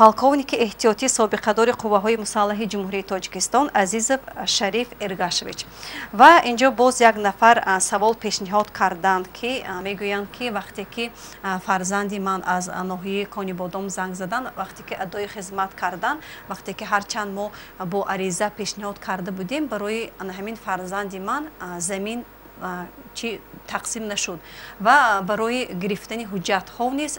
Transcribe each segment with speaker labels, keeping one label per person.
Speaker 1: полковники эҳтиётии собиқадори қувваҳои мусаллаҳи ҷумҳурии тоҷикистон азизов шариф эргашович. Ва инҷо боз як нафар савол пешниҳод карданд ки мегӯянд ки вақте ки фарзанди ман аз ноҳияи конибодом занг задан вақте ки адои хизмат кардан вақте ки ҳарчанд мо бо ариза пешниҳод карда будем барои ҳамин фарзанди ман замин чӣ тақсим нашуд. Ва барои гирифтани ҳуҷҷатҳо низ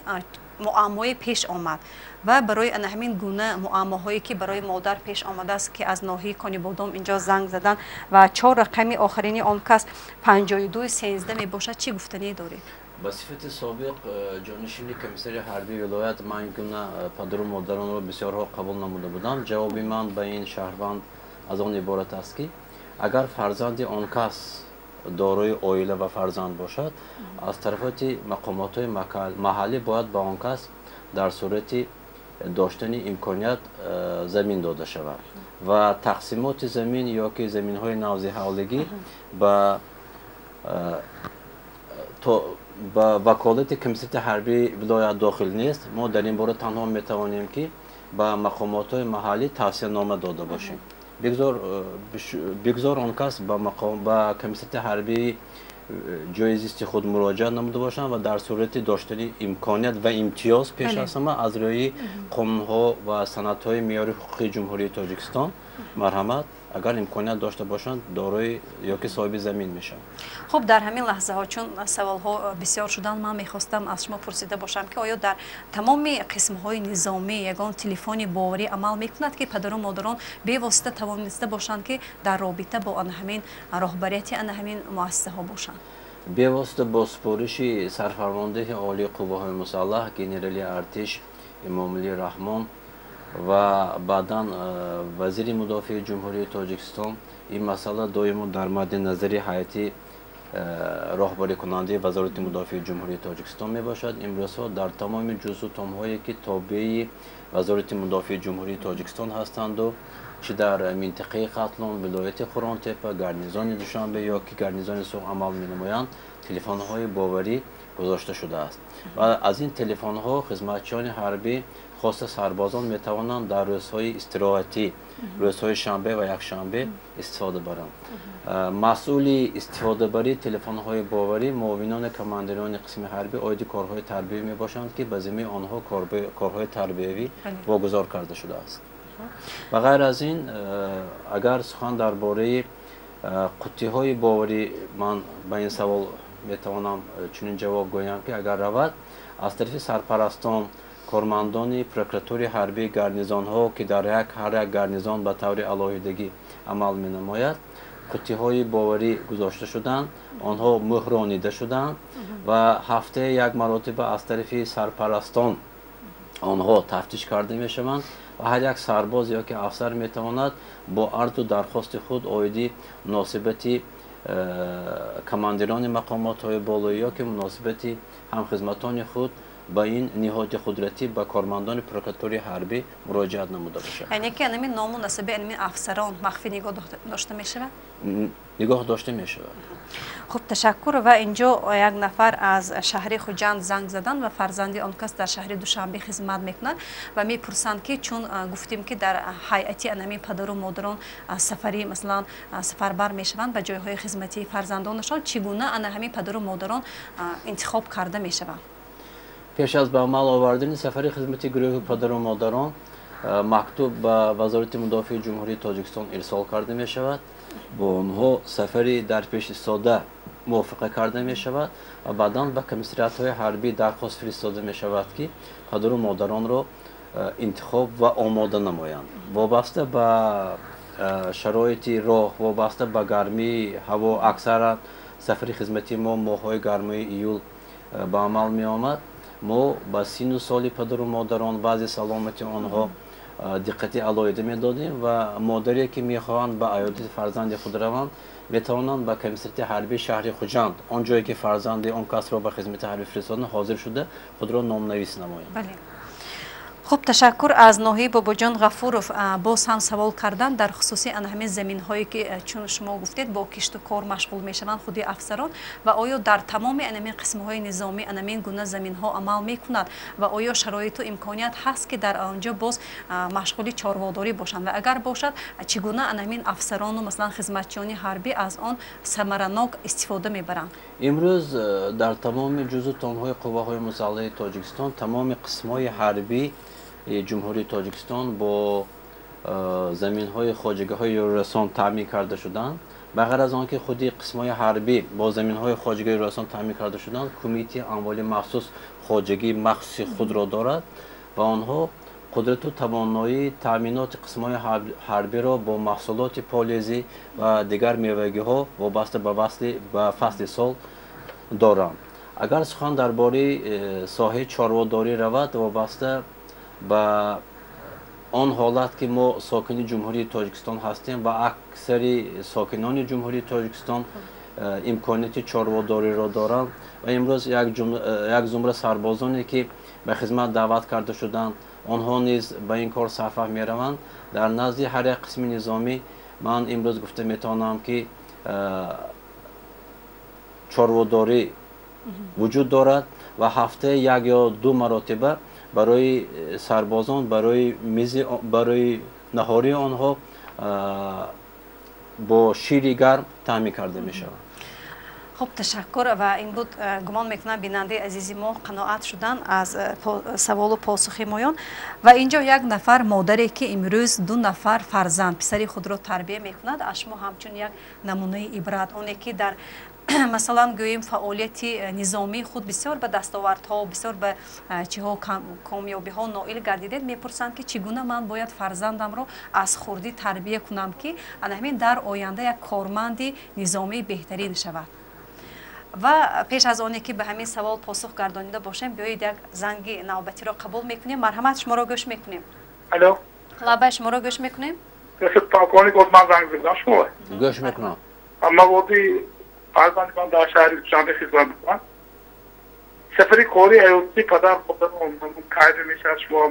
Speaker 1: муаммое пеш омад ва барои ана ҳамин гуна муаммоҳое ки барои модар пеш омадааст ки аз ноҳияи конибодом инҷо занг задан ва чор рақами охирини он кас панҷоду сензда мебошад. Чӣ гуфтание доред?
Speaker 2: Ба сифати собиқ э, ҷонишини комиссари ҳарбии вилоят ман гуна э, падару модаронро бисёрҳо қабул намуда будам. Ҷавоби ман ба ин шаҳрванд аз он иборат аст ки агар фарзанди он кас дорои оила ва фарзанд бошад аз тарафати мақомотҳои маҳаллӣ бояд ба он кас дар сурати доштани имконият э, замин дода шавад ва тақсимоти замин ё ки заминҳои навзиҳавлигӣ ба э, ба ваколати комиссияти ҳарбии вилоят дохил нест. Мо дар ин бора танҳо метавонем ки ба мақомотҳои маҳаллӣ тавсиянома дода бошем. Бигзор он кас ба комиссияти ҳарбии ҷои зисти худ муроҷиат намуда бошанд ва дар сурати доштани имконият ва имтиёз пеш аз ҳама аз рӯи қонунҳо ва санадҳои меъёри ҳуқуқи ҷумҳурии тоҷикистон. Марҳамат агар имконият дошта бошанд дорои ёки соҳиби замин мешаванд.
Speaker 1: Хуб дар ҳамин лаҳзаҳо чун саволҳо бисёр шуданд ман мехостам аз шумо пурсида бошам ки оё дар тамоми қисмҳои низомӣ ягон телефони боварӣ амал мекунад ки падару модарон бевосита тавониста бошанд ки дар робита бо ана ҳамин роҳбарияти ана ҳамин муассисаҳо бошанд.
Speaker 2: Бевосита бо супориши сарфармондеҳи олии қувваҳои мусаллаҳ генерали артиш имомулӣ раҳмон ва баъдан э, вазири мудофии ҷумҳурии тоҷикистон ин масъала доимо дар мадди назари ҳайати э, роҳбарикунандаи вазорати мудофии ҷумҳурии тоҷикистон мебошад. Имрӯзҳо дар тамоми ҷузу томҳое ки тобеи вазорати мудофии ҷумҳурии тоҷикистон ҳастанду чӣ дар минтақаи хатлон вилояти қуронтепа гарнизони душанбе ё ки гарнизони суғ амал менамоянд телефонҳои боварӣ гузошта шудааст. Ва аз ин телефонҳо хизматчиёни ҳарбӣ хоса сарбозон метавонанд дар рӯзҳои истироҳатӣ рӯзҳои шанбе ва якшанбе истифода баранд. Масъули истифодабарии телефонҳои боварӣ муовинони командирони қисми ҳарбӣ оиди корҳои тарбиявӣ мебошанд ки ба зимми онҳо корҳои тарбиявӣ вогузор карда шудааст ва ғайр аз ин агар сухан дар бораи қуттиҳои боварӣ ман ба ин савол метавонам чунин ҷавоб гӯям ки агар равад аз тарафи сарпарастон кормандони прокуратури ҳарбии гарнизонҳо ки дар як ҳар як гарнизон ба таври алоҳидагӣ амал менамояд қуттиҳои боварӣ гузошта шуданд онҳо мӯҳронида шуданд ва ҳафтае як маротиба аз тарафи сарпарастон онҳо тафтиш карда мешаванд ва ҳар як сарбоз ё ки афсар метавонад бо арзу дархости худ оиди муносибати э, командирони мақомотҳои болоӣ ё ки муносибати ҳамхизматони худ ба ин ниҳоди қудратӣ ба кормандони прокуратури ҳарбӣ муроҷиат намуда бошад
Speaker 1: яъне ки анамин ному насаби анамин афсарон махфӣ нигоҳ дошта мешавад?
Speaker 2: Нигоҳ дошта мешавад.
Speaker 1: Хуб ташаккур. ва инҷо як нафар аз шаҳри хуҷанд занг задан ва фарзанди он кас дар шаҳри душанбе хизмат мекунад ва мепурсанд ки чун гуфтем ки дар ҳайати анамин падару модарон сафарӣ масалан сафарбар мешаванд ба ҷойҳои хизматии фарзандонашон чӣ гуна ана ҳамин падару модарон интихоб карда мешаванд
Speaker 2: пеш аз ба амал овардани сафари хизмати гурӯҳи падару модарон мактуб ба вазорати мудофии ҷумҳурии тоҷикистон ирсол карда мешавад. Бо онҳо сафари дар пеш истода мувофиқа карда мешавад ва баъдан ба комиссариатҳои ҳарбӣ дархост фиристода мешавад ки падару модаронро интихоб ва омода намоянд. Вобаста ба шароити роҳ вобаста ба гармии ҳаво аксарат сафари хизмати мо моҳҳои гармии июл ба амал меомад мо ба сину соли падару модарон вазъи саломати онҳо диққати алоҳида медодем ва модаре ки мехоҳанд ба аёдати фарзанди худ раванд метавонанд ба комиссарияти ҳарбии шаҳри хуҷанд он ҷое ки фарзанди он касро ба хизмати ҳарбӣ фиристоданд ҳозир шуда худро номнавис намоянд
Speaker 1: хуб ташаккур. Аз ноҳияи бобоҷон ғафуров боз ҳам савол кардан дар хусуси anaҳамин заминҳое ки чун шумо гуфтед бо кишту кор машғул мешаванд худи афсарон ва оё дар тамоми анамин қисмҳои низомӣ анамин гуна заминҳо амал мекунад ва оё шароиту имконият ҳаст ки дар онҷо боз машғули чорводорӣ бошанд. Ва агар бошад чӣ гуна анамин афсарону масалан хизматчиёни ҳарбӣ аз он самаранок истифода мебаранд?
Speaker 2: Имрӯз дар тамоми ҷузу тонҳои қувваҳои мусаллаҳи тоҷикистон тамоми қисмҳои ҳарбӣ ҷумҳурии тоҷикистон бо заминҳои хоҷигаҳои ёрирасон таъмин карда шуданд ба ғайр аз он ки худи қисмҳои ҳарбӣ бо заминҳои хоҷигаи ёрирасон таъмин карда шуданд кумитаи амволи махсус хоҷагии махсуси худро дорад ва онҳо қудрату тавоноии таъминоти қисмҳои ҳарбиро бо маҳсулоти полезӣ ва дигар мевагиҳо вобаста ба фасли сол доранд. Агар сухан дар бораи э, соҳаи чорводорӣ равад вобаста ба он ҳолат ки мо сокини ҷумҳурии тоҷикистон ҳастем ва аксари сокинони ҷумҳурии тоҷикистон э, имконияти чорводориро доранд ва имрӯз як зумра сарбозоне ки ба хизмат даъват карда шуданд онҳо низ ба ин кор сарфаҳ мераванд. Дар назди ҳар як қисми низомӣ ман имрӯз гуфта метавонам ки э, чорводорӣ вуҷуд дорад ва ҳафтае як ё ду маротиба барои э, сарбозон барои мизи барои наҳории онҳо бо шири гарм таъмин карда мешавад
Speaker 1: хуб ташаккур. Ва ин буд э, гумон мекунам бинандаи азизи мо қаноат шуданд аз э, саволу посухи моён. Ва инҷо як нафар модаре ки имрӯз ду нафар фарзанд писари худро тарбия мекунад. Аз шумо ҳамчун як намунаи ибрат. Оне ки дар масалан гӯем фаъолияти э, низомии худ бисёр ба дастовардҳо бисёр ба э, чиҳо комёбиҳо ноил гардидед мепурсанд ки чӣ гуна ман бояд фарзандамро аз хурдӣ тарбия кунам ки анаҳмин дар оянда як корманди низомии беҳтарин шавад. Ва пеш аз оне ки ба ҳамин савол посух гардонида бошем биёед як занги навбатиро қабул мекунем марҳамат шуморо гӯш мекунем. Лабай шуморо гӯш мекунем?
Speaker 2: Гӯш мекунам
Speaker 3: фарзанди ман дар шаҳри душанбе хизмат мекунам сафари кори аёти падар кайда мешавад шумо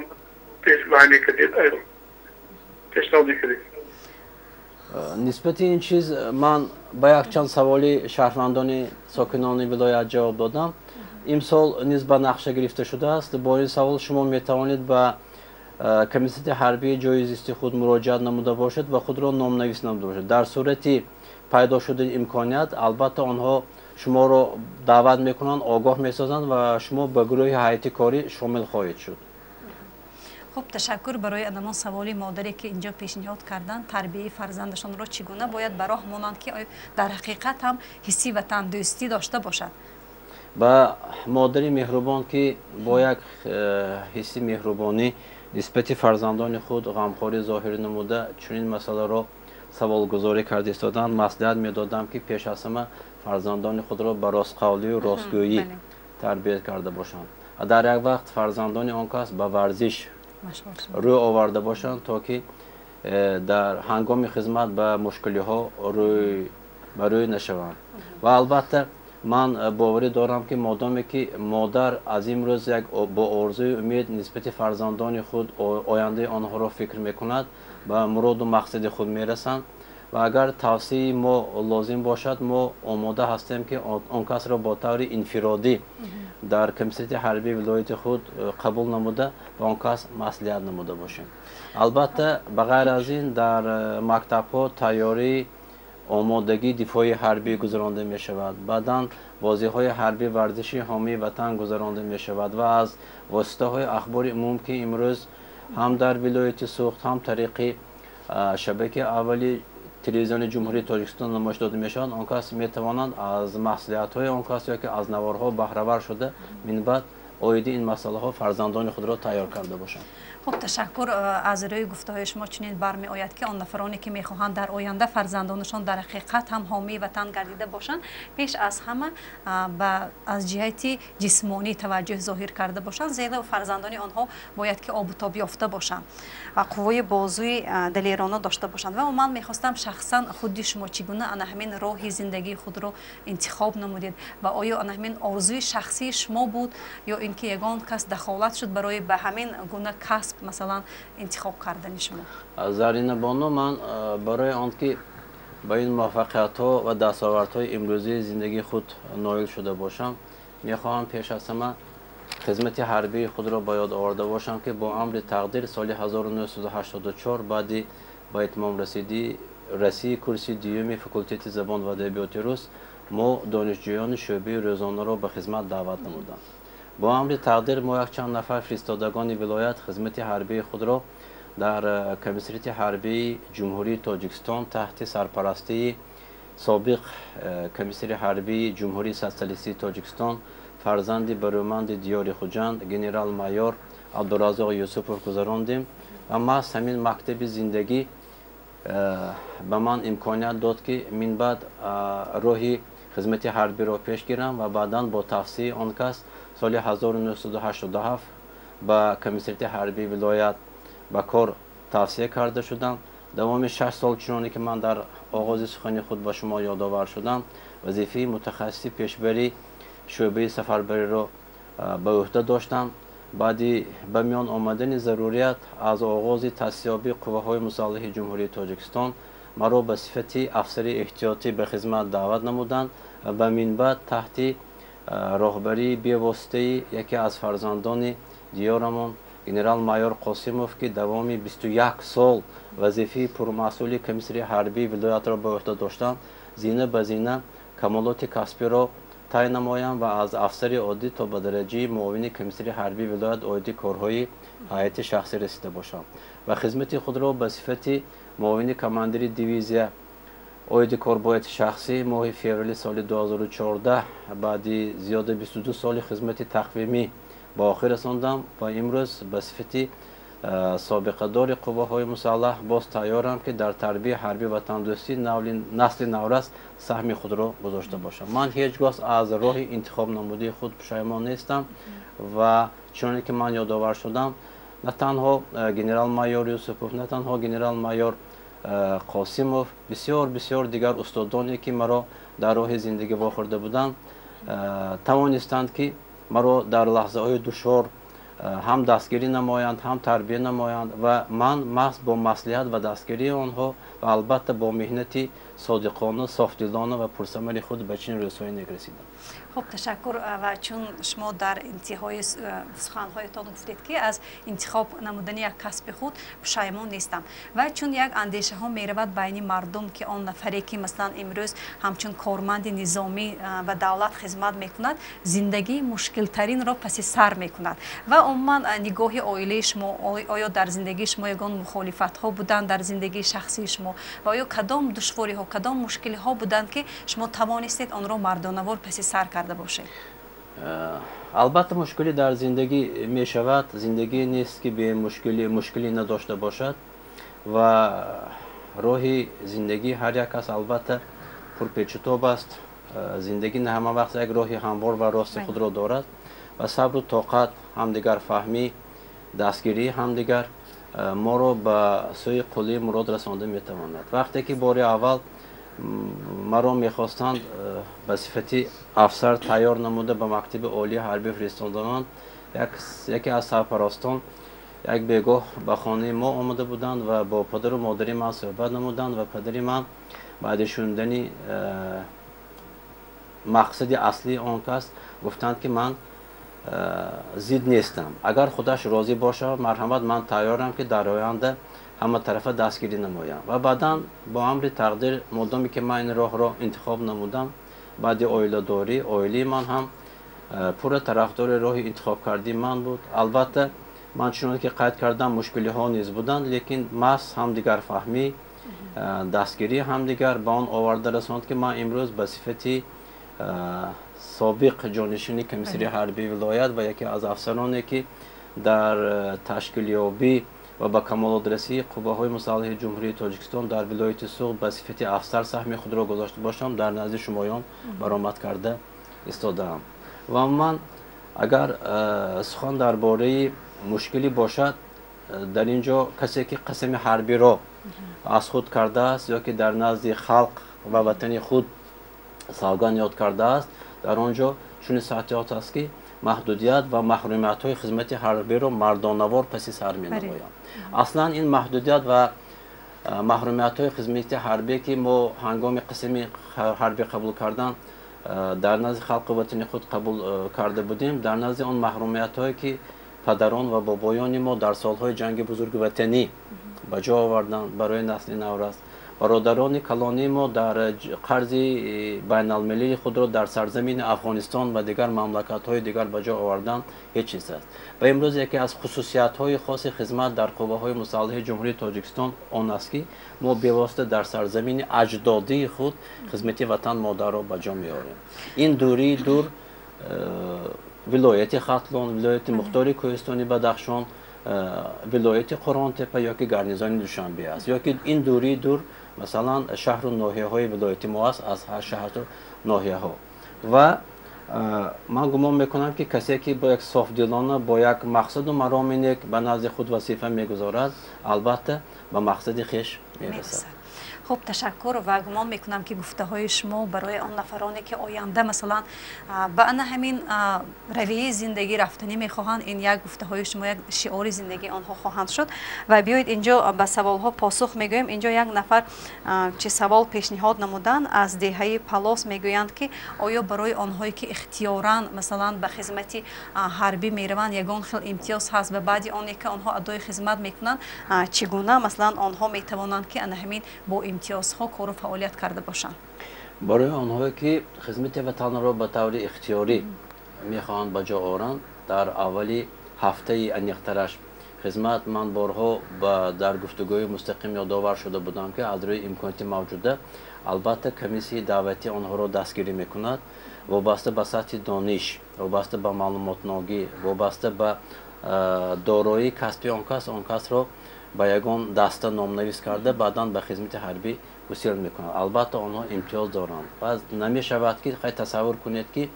Speaker 3: пешгоҳӣ мекардед пешниҳод мекардед
Speaker 2: нисбати ин чиз ман ба якчанд саволи шаҳрвандони сокинони вилоят ҷавоб додам. Имсол низ ба нақша гирифта шудааст. Бо ин савол шумо метавонед ба комиссияти ҳарбии ҷои зисти худ муроҷиат намуда бошед ва худро номнавис намуда бошед. Дар сурати пайдо шудани имконият албатта онҳо шуморо даъват мекунанд огоҳ месозанд ва шумо ба гурӯҳи ҳайати корӣ шомил хоҳед шуд.
Speaker 1: Хуб ташаккур барои анамон саволи модаре ки инҷо пешниҳод карданд. Тарбияи фарзандашонро чӣ гуна? Бояд ба роҳ монанд ки дар ҳақиқат ҳам ҳисси ватандӯстӣ дошта бошад.
Speaker 2: Ба модари меҳрубон ки бо як э, ҳисси меҳрубонӣ нисбати фарзандони худ ғамхорӣ зоҳир намуда чунин масъаларо саволгузорӣ карда истоданд маслиҳат медодам ки пеш аз ҳама фарзандони худро ба ростқавлию ростгӯӣ тарбият карда бошанд. Ва дар як вақт фарзандони он кас ба варзиш рӯй оварда бошанд то ки э, дар ҳангоми хизмат ба мушкилиҳо рӯй ба рӯй нашаванд. Ва албатта ман э, боварӣ дорам ки модоме ки модар аз имрӯз як бо орзуи умед нисбати фарзандони худ ояндаи онҳоро фикр мекунад ба муроду мақсади худ мерасанд. Ва агар тавсеи мо лозим бошад мо омода ҳастем ки он касро бо таври инфиродӣ дар комиссияти ҳарбии вилояти худ э, қабул намуда ба он кас маслиҳат намуда бошем. Албатта ба ғайр аз ин дар э, мактабҳо тайёрии омодагии дифои ҳарбӣ гузаронда мешавад. Баъдан бозиҳои ҳарбӣ варзиши ҳомии ватан гузаронда мешавад ва аз воситаҳои ахбори умум ки имрӯз ҳам дар вилояти суғд ҳам тариқи шабакаи аввали телевизиони ҷумҳурии тоҷикистон намоиш дода мешаванд. Он кас метавонанд аз маслиҳатҳои он кас ёки аз наворҳо баҳравар шуда минбаъд оиди ин масъалаҳо фарзандони худро тайёр карда бошанд
Speaker 1: хуб ташаккур э, аз рӯи гуфтаҳои шумо чунин бармеояд ки он нафароне ки мехоҳанд дар оянда фарзандонашон дар ҳақиқат ҳам ҳомии ватан гардида бошанд пеш аз ҳама ба аз ҷиҳати ҷисмонӣ таваҷҷӯҳ зоҳир карда бошанд зеро фарзандони онҳо бояд ки обутоб ёфта бошанд ва қуввои бозӯи далерона дошта бошанд. Ва ман мехостам шахсан худи шумо чӣ гуна? Ана ҳамин роҳи зиндагии худро интихоб намудед ва оё ана ҳамин орзуи шахсии шумо буд ё ин ин ки ягон кас дахолат шуд барои ба ҳамин гуна касб масалан интихоб кардани шумо
Speaker 2: зарина боно ман барои он ки ба ин муваффақиятҳо ва дастовардҳои имрӯзии зиндагии худ ноил шуда бошам мехоҳам пеш аз ҳама хизмати ҳарбии худро ба ёд оварда бошам ки бо амри тақдир соли 1984 баъди ба итмом расидӣ расии курси дуюми факултети забон ва адабиёти рус мо донишҷӯёни шӯъбаи рӯзонаро ба хизмат даъват намудам бо амри тақдир мо якчанд нафар фиристодагони вилоят хизмати ҳарбии худро дар э, комиссарияти ҳарбии ҷумҳурии тоҷикистон таҳти сарпарастии собиқ э, комиссари ҳарбии ҷумҳурии социалистии тоҷикистон фарзанди барӯманди диёри хуҷанд генерал майор абдуразоқ юсупов гузарондем ва маҳз ҳамин мактаби зиндагӣ э, ба ман имконият дод ки минбаъд роҳи хизмати ҳарбиро пеш гирам ва баъдан бо тавсии он кас соли 1987 ба комиссарияти ҳарбии вилоят ба кор тавсия карда шудам давоми шаш сол чуноне ки ман дар оғози сухани худ ба шумо ёдовар шудам вазифаи мутахассиси пешбари шӯъбаи сафарбариро ба ӯҳда доштам. Баъди ба миён омадани зарурият аз оғози таъсисёбии қувваҳои мусаллаҳи ҷумҳурии тоҷикистон маро ба сифати афсари эҳтиётӣ ба хизмат даъват намуданд ва ба минбаъд таҳти роҳбарии бевоситаи яке аз фарзандони диёрамон генерал майор қосимов ки давоми бисту як сол вазифаи пурмасъули комиссари ҳарбии вилоятро ба ӯҳда доштанд зина ба зина камолоти касбиро тай намоям ва аз афсари оддӣ то ба дараҷаи муовини комиссари ҳарбии вилоят оиди корҳои ҳайати шахсӣ расида бошам ва хизмати худро ба сифати муовини командири дивизия оиди кор бо ҳайати шахсӣ моҳи феврали соли 2014 баъди зиёда 22 соли хизмати тақвимӣ ба охир расондам ва имрӯз ба сифати собиқадори қувваҳои мусаллаҳ боз тайёрам ки дар тарбияи ҳарбӣ ва тандурустӣ насли наврас саҳми худро гузошта бошам. Ман ҳеҷ гоҳ аз роҳи интихоб намудии худ пушаймон нестам ва чуноне ки ман ёдовар шудам на танҳо генерал майор юсупов на танҳо генерал майор қосимов бисёр бисёр дигар устодоне ки маро дар роҳи зиндагӣ вохӯрда буданд тавонистанд ки маро дар лаҳзаҳои душвор э, ҳам дастгирӣ намоянд ҳам тарбия намоянд ва ман маҳз бо маслиҳат ва дастгирии онҳо ва албатта бо меҳнати содиқона софдилона ва пурсамари худ ба чин рӯсоӣ расидам
Speaker 1: хуб ташаккур ва чун шумо дар интиҳои суханҳоятон гуфтед ки аз интихоб намудани як касби худ пушаймон нестам. Ва чун як андешаҳо меравад байни мардум ки он нафаре ки масалан имрӯз ҳамчун корманди низомӣ ва давлат хизмат мекунад зиндагии мушкилтаринро паси сар мекунад. Ва умуман нигоҳи оилаи шумо оё дар зиндагии шумо ягон мухолифатҳо буданд дар зиндагии шахсии шумо. Ва оё кадом душвориҳо кадом мушкилиҳо буданд ки шумо тавонистед онро мардонавор паси сар кард карда бошед?
Speaker 2: Э, албатта мушкилӣ дар зиндагӣ мешавад. Зиндагӣ нест ки бемушкилӣ мушкилӣ надошта бошад. Ва роҳи зиндагӣ ҳар як кас албатта пурпечутоб аст. Э, зиндагӣ на ҳама вақт як роҳи ҳамвор ва рости худро дорад. Ва сабру тоқат ҳамдигар фаҳмӣ дастгирии ҳамдигар э, моро ба сӯи қулии мурод расонда метавонад. Вақте ки бори аввал маро мехостанд э, ба сифати афсар тайёр намуда ба мактаби олии ҳарбӣ фиристондананд яке аз сарпаростон як бегоҳ ба хонаи мо омада буданд ва бо падару модари ман суҳбат намуданд ва падари ман баъди шунидани э, мақсади аслии он кас гуфтанд ки ман э, зид нестам. Агар худаш розӣ бошад марҳамат ман тайёрам ки дар оянда ҳама тарафа дастгирӣ намоям ва баъдан бо амри тақдир модоме ки ман ин роҳро интихоб намудам баъди оиладорӣ оилаи ман ҳам э, пурра тарафдори роҳи интихобкардии ман буд албатта ман чуноне ки қайд кардам мушкилиҳо низ буданд лекин маҳз ҳамдигарфаҳмӣ э, дастгирии ҳамдигар ба он оварда расонд ки ман имрӯз ба сифати э, собиқ ҷонишини комиссари ҳарбии вилоят ва яке аз афсароне ки дар ташкилёбӣ ва ба камолотрасии қувваҳои мусаллаҳи ҷумҳурии тоҷикистон дар вилояти суғд ба сифати афсар саҳми худро гузошта бошам дар назди шумоён баромад карда истодаам. Ва ман агар э, сухан дар бораи мушкилӣ бошад э, дар ин ҷо касе ки қасами ҳарбиро аз худ кардааст ё ки дар назди халқ ва ватани худ савган ёд кардааст дар он ҷо чуни саҳтиёт аст ки маҳдудият ва маҳрумиятҳои хизмати ҳарбиро мардонавор паси сар менамоянд. Аслан ин маҳдудият ва маҳрумиятҳои хизмати ҳарбие ки мо ҳангоми қисми ҳарбӣ қабул кардан дар назди халқи ватани худ қабул карда будем дар назди он маҳрумиятҳое ки падарон ва бобоёни мо дар солҳои ҷанги бузурги ватанӣ ба ҷо оварданд барои насли наврас бародарони калонии мо дар қарзи байналмилали худро дар сарзамини афғонистон ва дигар мамлакатҳои дигар ба ҷо овардан ҳеҷ чиз аст. Ва имрӯз яке аз хусусиятҳои хоси хизмат дар қувваҳои мусаллаҳи ҷумҳурии тоҷикистон он аст ки мо бевосита дар сарзамини аҷдодии худ хизмати ватан модарро ба ҷо меорем. Ин дурии дур э, вилояти хатлон вилояти мухтори кӯҳистони бадахшон э, вилояти қуронтепа ёки гарнизони душанбе аст ёки ин дурии дур масалан шаҳру ноҳияҳои вилояти мо аст аз шаҳру ноҳияҳо. Ва ман гумон мекунам ки касе ки бо як софдилона бо як мақсаду мароминек ба назди худ вазифа мегузорад албатта ба мақсади хеш мерасад
Speaker 1: хуб ташаккур ва гумон мекунам ки гуфтаҳои шумо барои он нафароне ки оянда масалан ба ана ҳамин равияи зиндагӣ рафтанӣ мехоҳанд ин як гуфтаҳои шумо як шиори зиндагии онҳо хоҳанд шуд. Ва биёед инҷо ба саволҳо посух мегӯем. Инҷо як нафар чи савол пешниҳод намуданд аз деҳаи палос мегӯянд ки оё барои онҳое ки ихтиёран масалан ба хизмати ҳарбӣ мераванд ягон хел имтиёз ҳаст ва баъди оне ки онҳо адои хизмат мекунанд чӣ гуна масалан онҳо метавонанд ки ана ҳамин бо имтиёзҳо кору фаъолият карда бошанд?
Speaker 2: Барои онҳое ки хизмати ватанро ба таври ихтиёрӣ мехоҳанд ба ҷо оранд дар аввали ҳафтаи аниқтараш хизмат ман борҳо дар гуфтугӯи мустақим ёдовар шуда будам ки аз рӯи имконоти мавҷуда. Албатта комиссияи даъватӣ онҳоро дастгирӣ мекунад. Вобаста ба сатҳи дониш вобаста ба маълумотногӣ вобаста ба дороии касби он кас он касро ба ягон даста номнавис карда баъдан ба хизмати ҳарбӣ гусел мекунанд албатта онҳо имтиёз доранд. Ва намешавад ки хай тасаввур кунед ки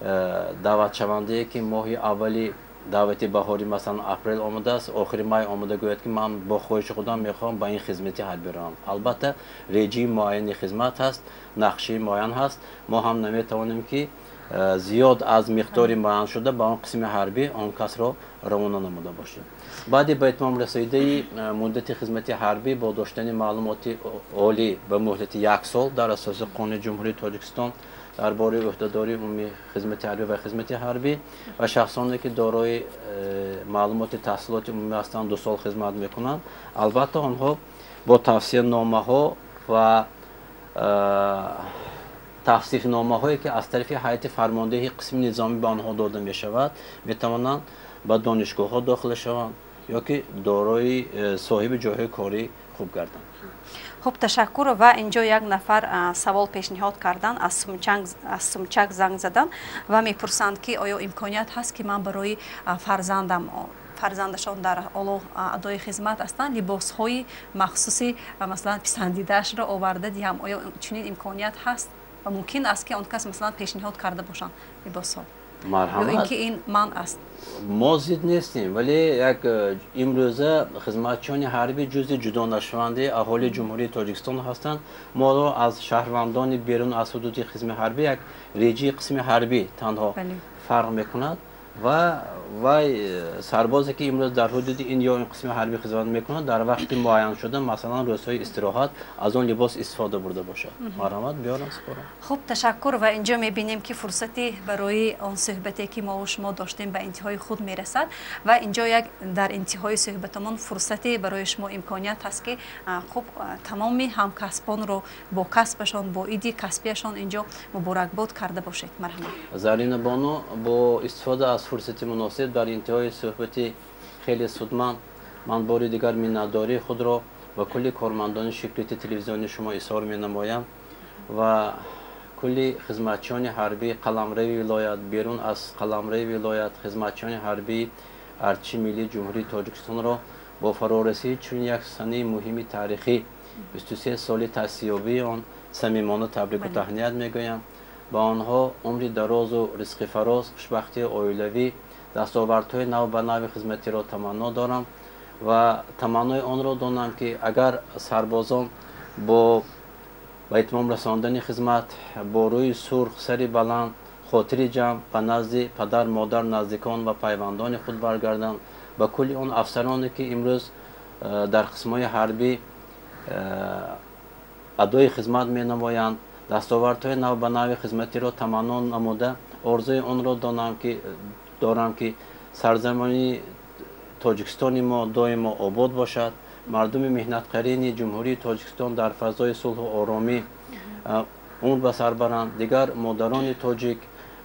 Speaker 2: э, даъватшавандае ки моҳи аввали даъвати баҳорӣ масалан апрел омадааст охири май омада гӯяд ки ман бо хоҳиши худам мехоҳам ба ин хизмати ҳарбӣ роам албатта реҷии муайяни хизмат ҳаст нақшии муайян ҳаст. Мо ҳам наметавонем ки зиёд аз миқдори муайян шуда ба он қисми ҳарбӣ он касро равона намуда бошем. Баъди ба итмом расоидаи э, муддати хизмати ҳарбӣ бо доштани маълумоти олӣ ба муҳлати як сол дар асоси қонуни ҷумҳурии тоҷикистон дар бораи ӯҳдадории умумии хизмати ҳарбӣ ва хизмати ҳарбӣ ва шахсоне ки дорои э, маълумоти таҳсилоти умумӣ ҳастанд ду сол хизмат мекунанд. Албатта онҳо бо тавсияномаҳо ва э, тавсифномаҳое ки аз тарафи ҳайати фармондеҳии қисми низомӣ ба онҳо дода мешавад метавонанд ба донишгоҳҳо дохила шаванд ё ки дорои э, соҳиби ҷойҳои корӣ хуб гарданд.
Speaker 1: Хуб ташаккур ва инҷо як нафар савол пешниҳод карданд аз сумчак занг заданд ва мепурсанд ки оё имконият ҳаст ки ман барои фарзандам фарзандашон дар оло адои хизмат ҳастанд либосҳои махсуси масалан писандидаашро оварда диҳам оё чунин имконият ҳаст ва мумкин аст ки он кас масалан пешниҳод карда бошанд либосҳо ё ин ки ин ман аст.
Speaker 2: Мо зид нестем вале як э, имрӯза хизматчиёни ҳарбӣ ҷузъи ҷудонашавандаи аҳолии ҷумҳурии тоҷикистон ҳастанд. Моро аз шаҳрвандони берун аз ҳудуди хизми ҳарбӣ як реҷии қисми ҳарбӣ танҳо фарқ мекунад ва вай э, сарбозе ки имрӯз дар ҳудуди ин ё ин қисми ҳарбӣ хизмат мекунад дар вақти муайяншуда масалан рӯзҳои истироҳат аз он либос истифода бурда бошад. Марҳамат биёрам супорам
Speaker 1: хуб ташаккур. Ва инҷо мебинем ки фурсати барои он суҳбате ки мо шумо доштем ба интиҳои худ мерасад. Ва инҷо як дар интиҳои суҳбатамон фурсате барои шумо имконият ҳаст ки хуб тамоми ҳамкасбонро бо касбашон бо иди касбияшон инҷо муборакбод карда бошед. Марҳамат.
Speaker 2: Зарина боно бо истифода аз фурсати муносиб дар интиҳои суҳбати хеле судманд ман бори дигар миннатдории худро ва кулли кормандони шикрити телевизиони шумо изҳор менамоям ва кулли хизматчиёни ҳарбӣ қаламрави вилоят берун аз қаламрави вилоят хизматчиёни ҳарбӣ арчи миллии ҷумҳурии тоҷикистонро бо фарорасии чунин як санаи муҳими таърихӣ бисту се соли таъсисёбии он самимона табрику таҳният мегӯям ба онҳо умри дарозу ризқи фароз хушбахтии оилавӣ дастовардҳои нав ба нави хизматиро таманно дорам ва таманнои онро донам ки агар сарбозон бо ба итмом расондани хизмат бо рӯи сурх сари баланд хотири ҷамъ ба назди падар модар наздикон ва пайвандони худ баргарданд ба кулли он афсароне ки имрӯз э, дар қисмҳои ҳарбӣ э, адои хизмат менамоянд дастовардҳои нав ба нави хизматиро таманно намуда орзуи онро дорам ки сарзамини тоҷикистони мо доимо обод бошад. Мардуми меҳнатқарини ҷумҳурии тоҷикистон дар фазои сулҳу оромӣ умр ба сар баранд дигар модарони тоҷик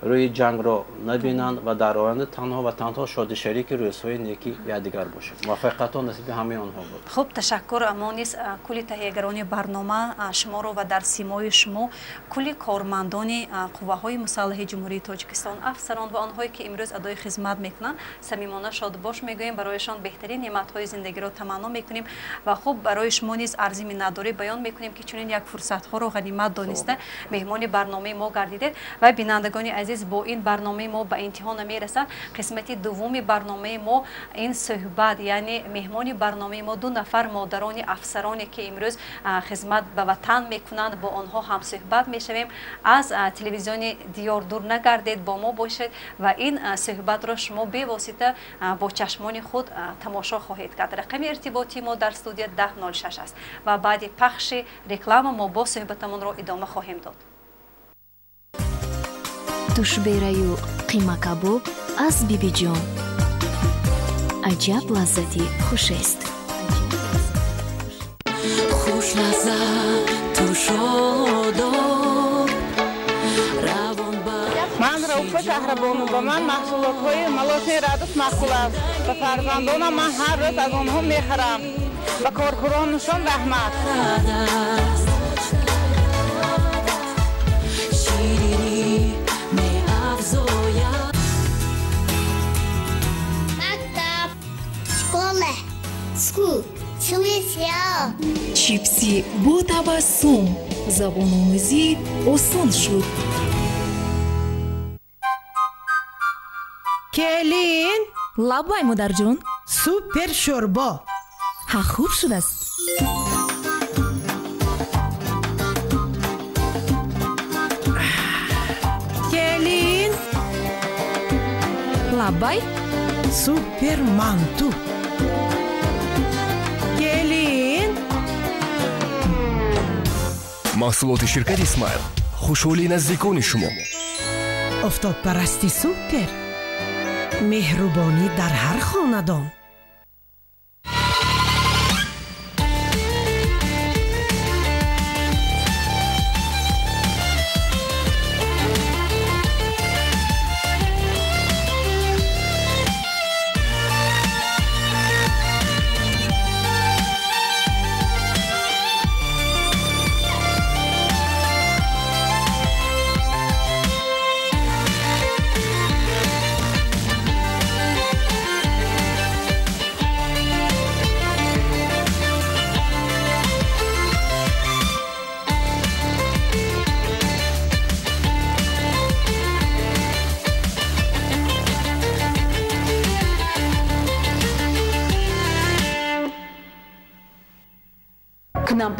Speaker 2: рӯи ҷангро набинанд ва дар оянда танҳо ва танҳо шоди шарики рӯзҳои неки якдигар бошад муваффақиятҳо насиби ҳамаи онҳо буд.
Speaker 1: Хуб ташаккур. Мо низ кулли таҳиягарони барнома шуморо ва дар симои шумо кулли кормандони қувваҳои мусаллаҳи ҷумҳурии тоҷикистон афсарон ва онҳое ки имрӯз адои хизмат мекунанд самимона шодбош мегӯем. Барояшон беҳтарин неъматҳои зиндагиро таманно мекунем ва хуб барои шумо низ арзи миннатдорӣ баён мекунем ки чунин як фурсатҳоро ғанимат дониста меҳмони барномаи мо гардидед ва бинандагони азиз бо ин барномаи мо ба интиҳо намерасад қисмати дуввуми барномаи мо ин суҳбат яъне меҳмони барномаи мо ду нафар модарони афсароне ки имрӯз хизмат ба ватан мекунанд бо онҳо ҳамсуҳбат мешавем аз телевизиони диёр дур нагардед бо мо бошед ва ин суҳбатро шумо бевосита бо чашмони худ тамошо хоҳед кард рақами иртиботи мо дар студия 1006 аст ва баъди пахши реклама мо бо суҳбатамонро идома хоҳем дод
Speaker 4: тушбераю қима кабоб аз бибиҷон аҷаб лаззати хушест хушлазза тушодоб
Speaker 5: ман рауфа шаҳрабону ба ман маҳсулотҳои малосни радус маъқул аст. Ба фарзандонам ман ҳар рӯз аз онҳо мехарам. Ба коркунонашон раҳмат
Speaker 4: чипси табассум забономӯзӣ осон шуд
Speaker 5: келин!
Speaker 4: Лаббай модарҷон
Speaker 5: супер шӯрбо
Speaker 4: ҳа хуб шудааст
Speaker 5: келин!
Speaker 4: Лаббай
Speaker 5: супер манту
Speaker 6: маҳсулоти ширкати смайл. Хушҳолии наздикони шумо.
Speaker 5: Офтобпарасти супер. Меҳрубонӣ дар ҳар хонадон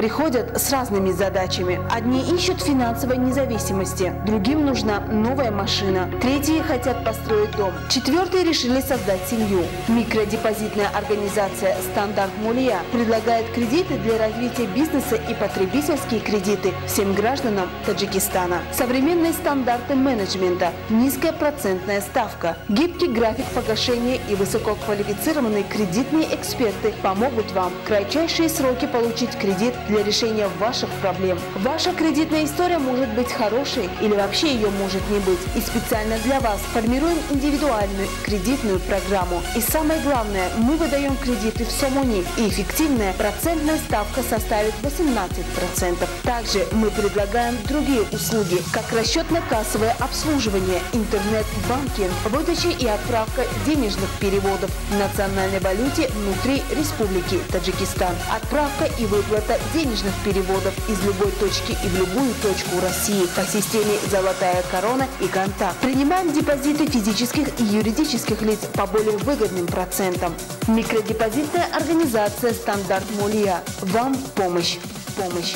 Speaker 7: приходят с разными задачами. Одни ищут финансовой независимости, другим нужна новая машина, третьи хотят построить дом, четвертые решили создать семью. Микродепозитная организация «Стандарт Мулия» предлагает кредиты для развития бизнеса и потребительские кредиты всем гражданам Таджикистана. Современные стандарты менеджмента, низкая процентная ставка, гибкий график погашения и высококвалифицированные кредитные эксперты помогут вам в кратчайшие сроки получить кредит для решения ваших проблем. Ваша кредитная история может быть хорошей или вообще ее может не быть. И специально для вас формируем индивидуальную кредитную программу. И самое главное, мы выдаем кредиты в Сомони. И эффективная процентная ставка составит 18%. Также мы предлагаем другие услуги, как расчетно-кассовое обслуживание, интернет-банкинг, выдача и отправка денежных переводов в национальной валюте внутри Республики Таджикистан, отправка и выплата денежных переводов из любой точки и в любую точку России по системе «Золотая корона» и «Контакт». Принимаем депозиты физических и юридических лиц по более выгодным процентам. Микродепозитная организация «Стандарт Мулия». Вам помощь. Помощь.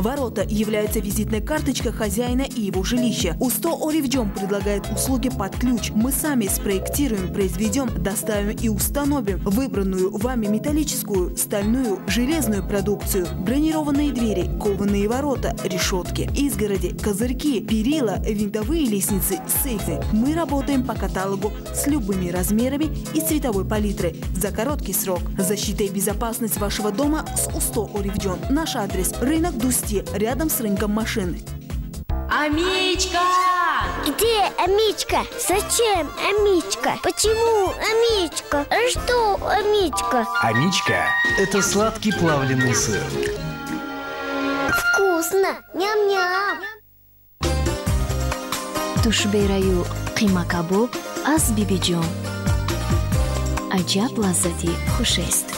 Speaker 7: Ворота являются визитной карточкой хозяина и его жилища. УСТО Оривджон предлагает услуги под ключ. Мы сами спроектируем, произведем, доставим и установим выбранную вами металлическую, стальную, железную продукцию, бронированные двери, кованые ворота, решетки, изгороди, козырьки, перила, винтовые лестницы, сейфы. Мы работаем по каталогу с любыми размерами и цветовой палитрой за короткий срок. Защита и безопасность вашего дома с УСТО Оривджон. Наш адрес – рынок Дусти, рядом с рынком машин.
Speaker 8: Амичка! Где Амичка? Зачем Амичка? Почему Амичка? А что Амичка?
Speaker 6: Амичка – это сладкий плавленый сыр.
Speaker 8: Вкусно! Ням-ням!
Speaker 4: тушбераю қимакабоб аз бибиҷон аҷаб лаззати хушест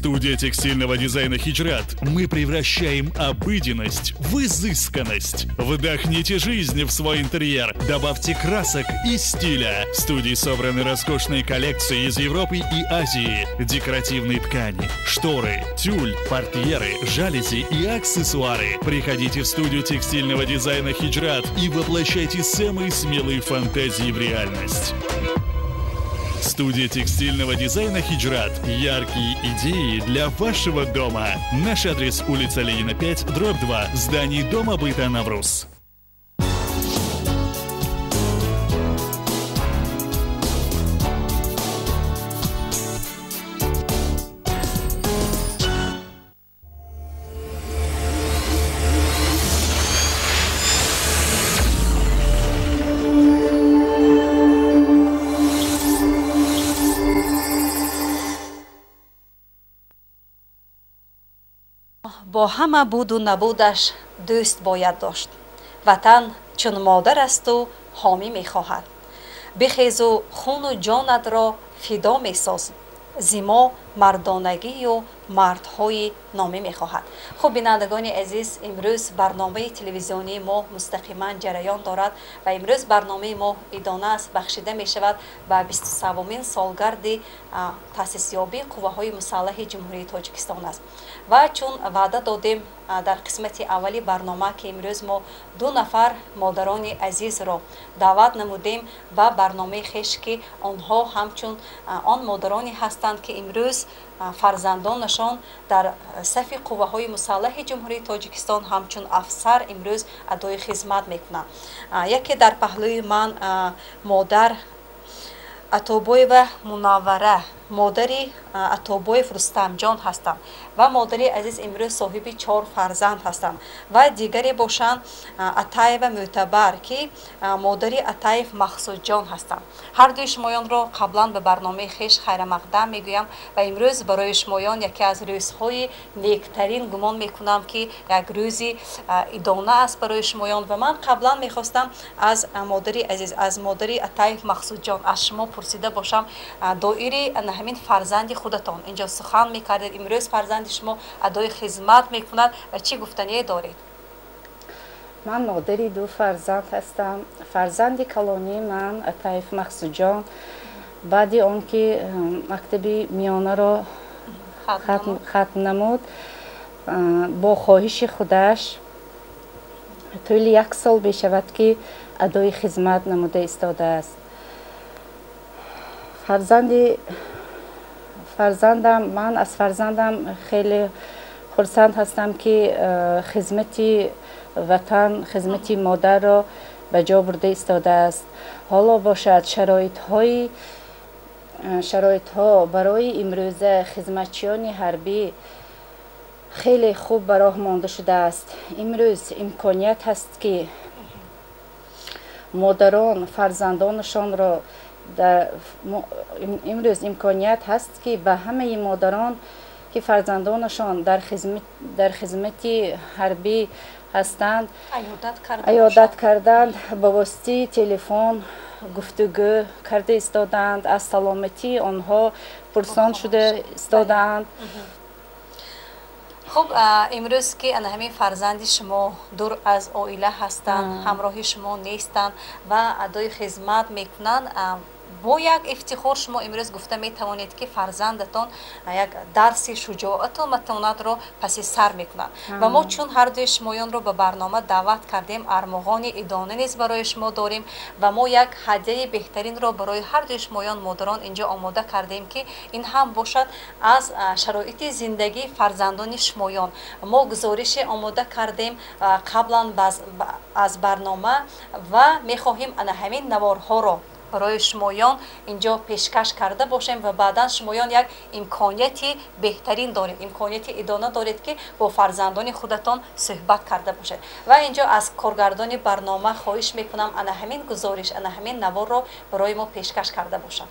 Speaker 9: Студия текстильного дизайна «Хиджрат». Мы превращаем обыденность в изысканность. Вдохните жизнь в свой интерьер. Добавьте красок и стиля. В студии собраны роскошные коллекции из Европы и Азии. Декоративные ткани, шторы, тюль, портьеры, жалюзи и аксессуары. Приходите в студию текстильного дизайна «Хиджрат» и воплощайте самые смелые фантазии в реальность. Студия текстильного дизайна «Хиджрат». Яркие идеи для вашего дома. Наш адрес улица Ленина 5, дробь 2, здание Дома быта «Навруз».
Speaker 1: Бо ҳама буду набудаш дӯст бояд дошт. Ватан чун модар асту ҳомӣ мехоҳад. Бихезу хуну ҷонатро фидо месоз. Зимо мардонагию мардҳои номӣ мехоҳад. Хуб бинандагони азиз имрӯз барномаи телевизионии мо мустақиман ҷараён дорад ва имрӯз барномаи мо идона аст бахшида мешавад ба бистусавумин солгарди таъсисёбии қувваҳои мусаллаҳи ҷумҳурии тоҷикистон аст. Ва чун ваъда додем дар қисмати аввали барнома ки имрӯз мо ду нафар модарони азизро даъват намудем ба барномаи хеш ки онҳо ҳамчун он модароне ҳастанд ки имрӯз фарзандонашон дар сафи қувваҳои мусаллаҳи ҷумҳурии тоҷикистон ҳамчун афсар имрӯз адои хизмат мекунанд яке дар паҳлӯи ман модар атобоева мунаввара модари атобоев рустамҷон ҳастам ва модари азиз имрӯз соҳиби чор фарзанд ҳастам ва дигаре бошанд атаева мӯътабар ки модари атаев махсудҷон ҳастанд ҳардуи шумоёнро қаблан ба барномаи хеш хайрамақдам мегӯям ва имрӯз барои шумоён яке аз рӯзҳои нектарин гумон мекунам ки як рӯзи идона аст барои шумоён ва ман қаблан мехостам аз модари азиз аз модари атаев махсудҷон. Аз шумо пурсида бошам доири ҳамин фарзанди худатон. Инҷо сухан мекардед имрӯз фарзанди шумо адои хизмат мекунад. Ва чӣ гуфтание доред?
Speaker 10: Ман модари ду фарзанд ҳастам. Фарзанди калонии ман атаиф махсуҷон баъди он ки мактаби миёнаро хатм намуд. бо хоҳиши худаш тӯли як сол мешавад ки адои хизмат намуда истодааст фарзанди фарзандам ман аз фарзандам хеле хурсанд ҳастам ки э, хизмати ватан хизмати модарро ба ҷо бурда истодааст ҳоло бошад шароитҳои э, шароитҳо барои имрӯза хизматчиёни ҳарбӣ хеле хуб ба роҳ монда шудааст имрӯз имконият ҳаст ки модарон фарзандонашонро имрӯз имконият ҳаст ки ба ҳамаи модарон ки фарзандонашон дар хизмати ҳарбӣ ҳастанд. Аёдат карданд ба воситаи телефон гуфтугӯ карда истодаанд аз саломатии онҳо пурсон шуда истодаанд
Speaker 1: хуб имрӯз ки ана ҳамин фарзанди шумо дур аз оила ҳастанд ҳамроҳи шумо нестанд ва адои хизмат мекунанд бо як ифтихор шумо имрӯз гуфта метавонед ки фарзандатон як дарси шуҷоату матонатро паси сар мекунад ва мо чун ҳардуи шумоёнро ба барнома даъват кардем армоғони идона низ барои шумо дорем ва мо як ҳадияи беҳтаринро барои ҳардуи шумоён модарон инҷо омода кардем ки ин ҳам бошад аз шароити зиндагии фарзандони шумоён мо гузорише омода кардем қаблан аз барнома ва мехоҳем ана ҳамин наворҳоро барои шумоён инҷо пешкаш карда бошем ва баъдан шумоён як имконияти беҳтарин доред. Имконияти идона доред ки бо фарзандони худатон суҳбат карда бошед. Ва инҷо аз коргардони барнома хоҳиш мекунам. Ана ҳамин гузориш ана ҳамин наворро барои мо пешкаш карда бошад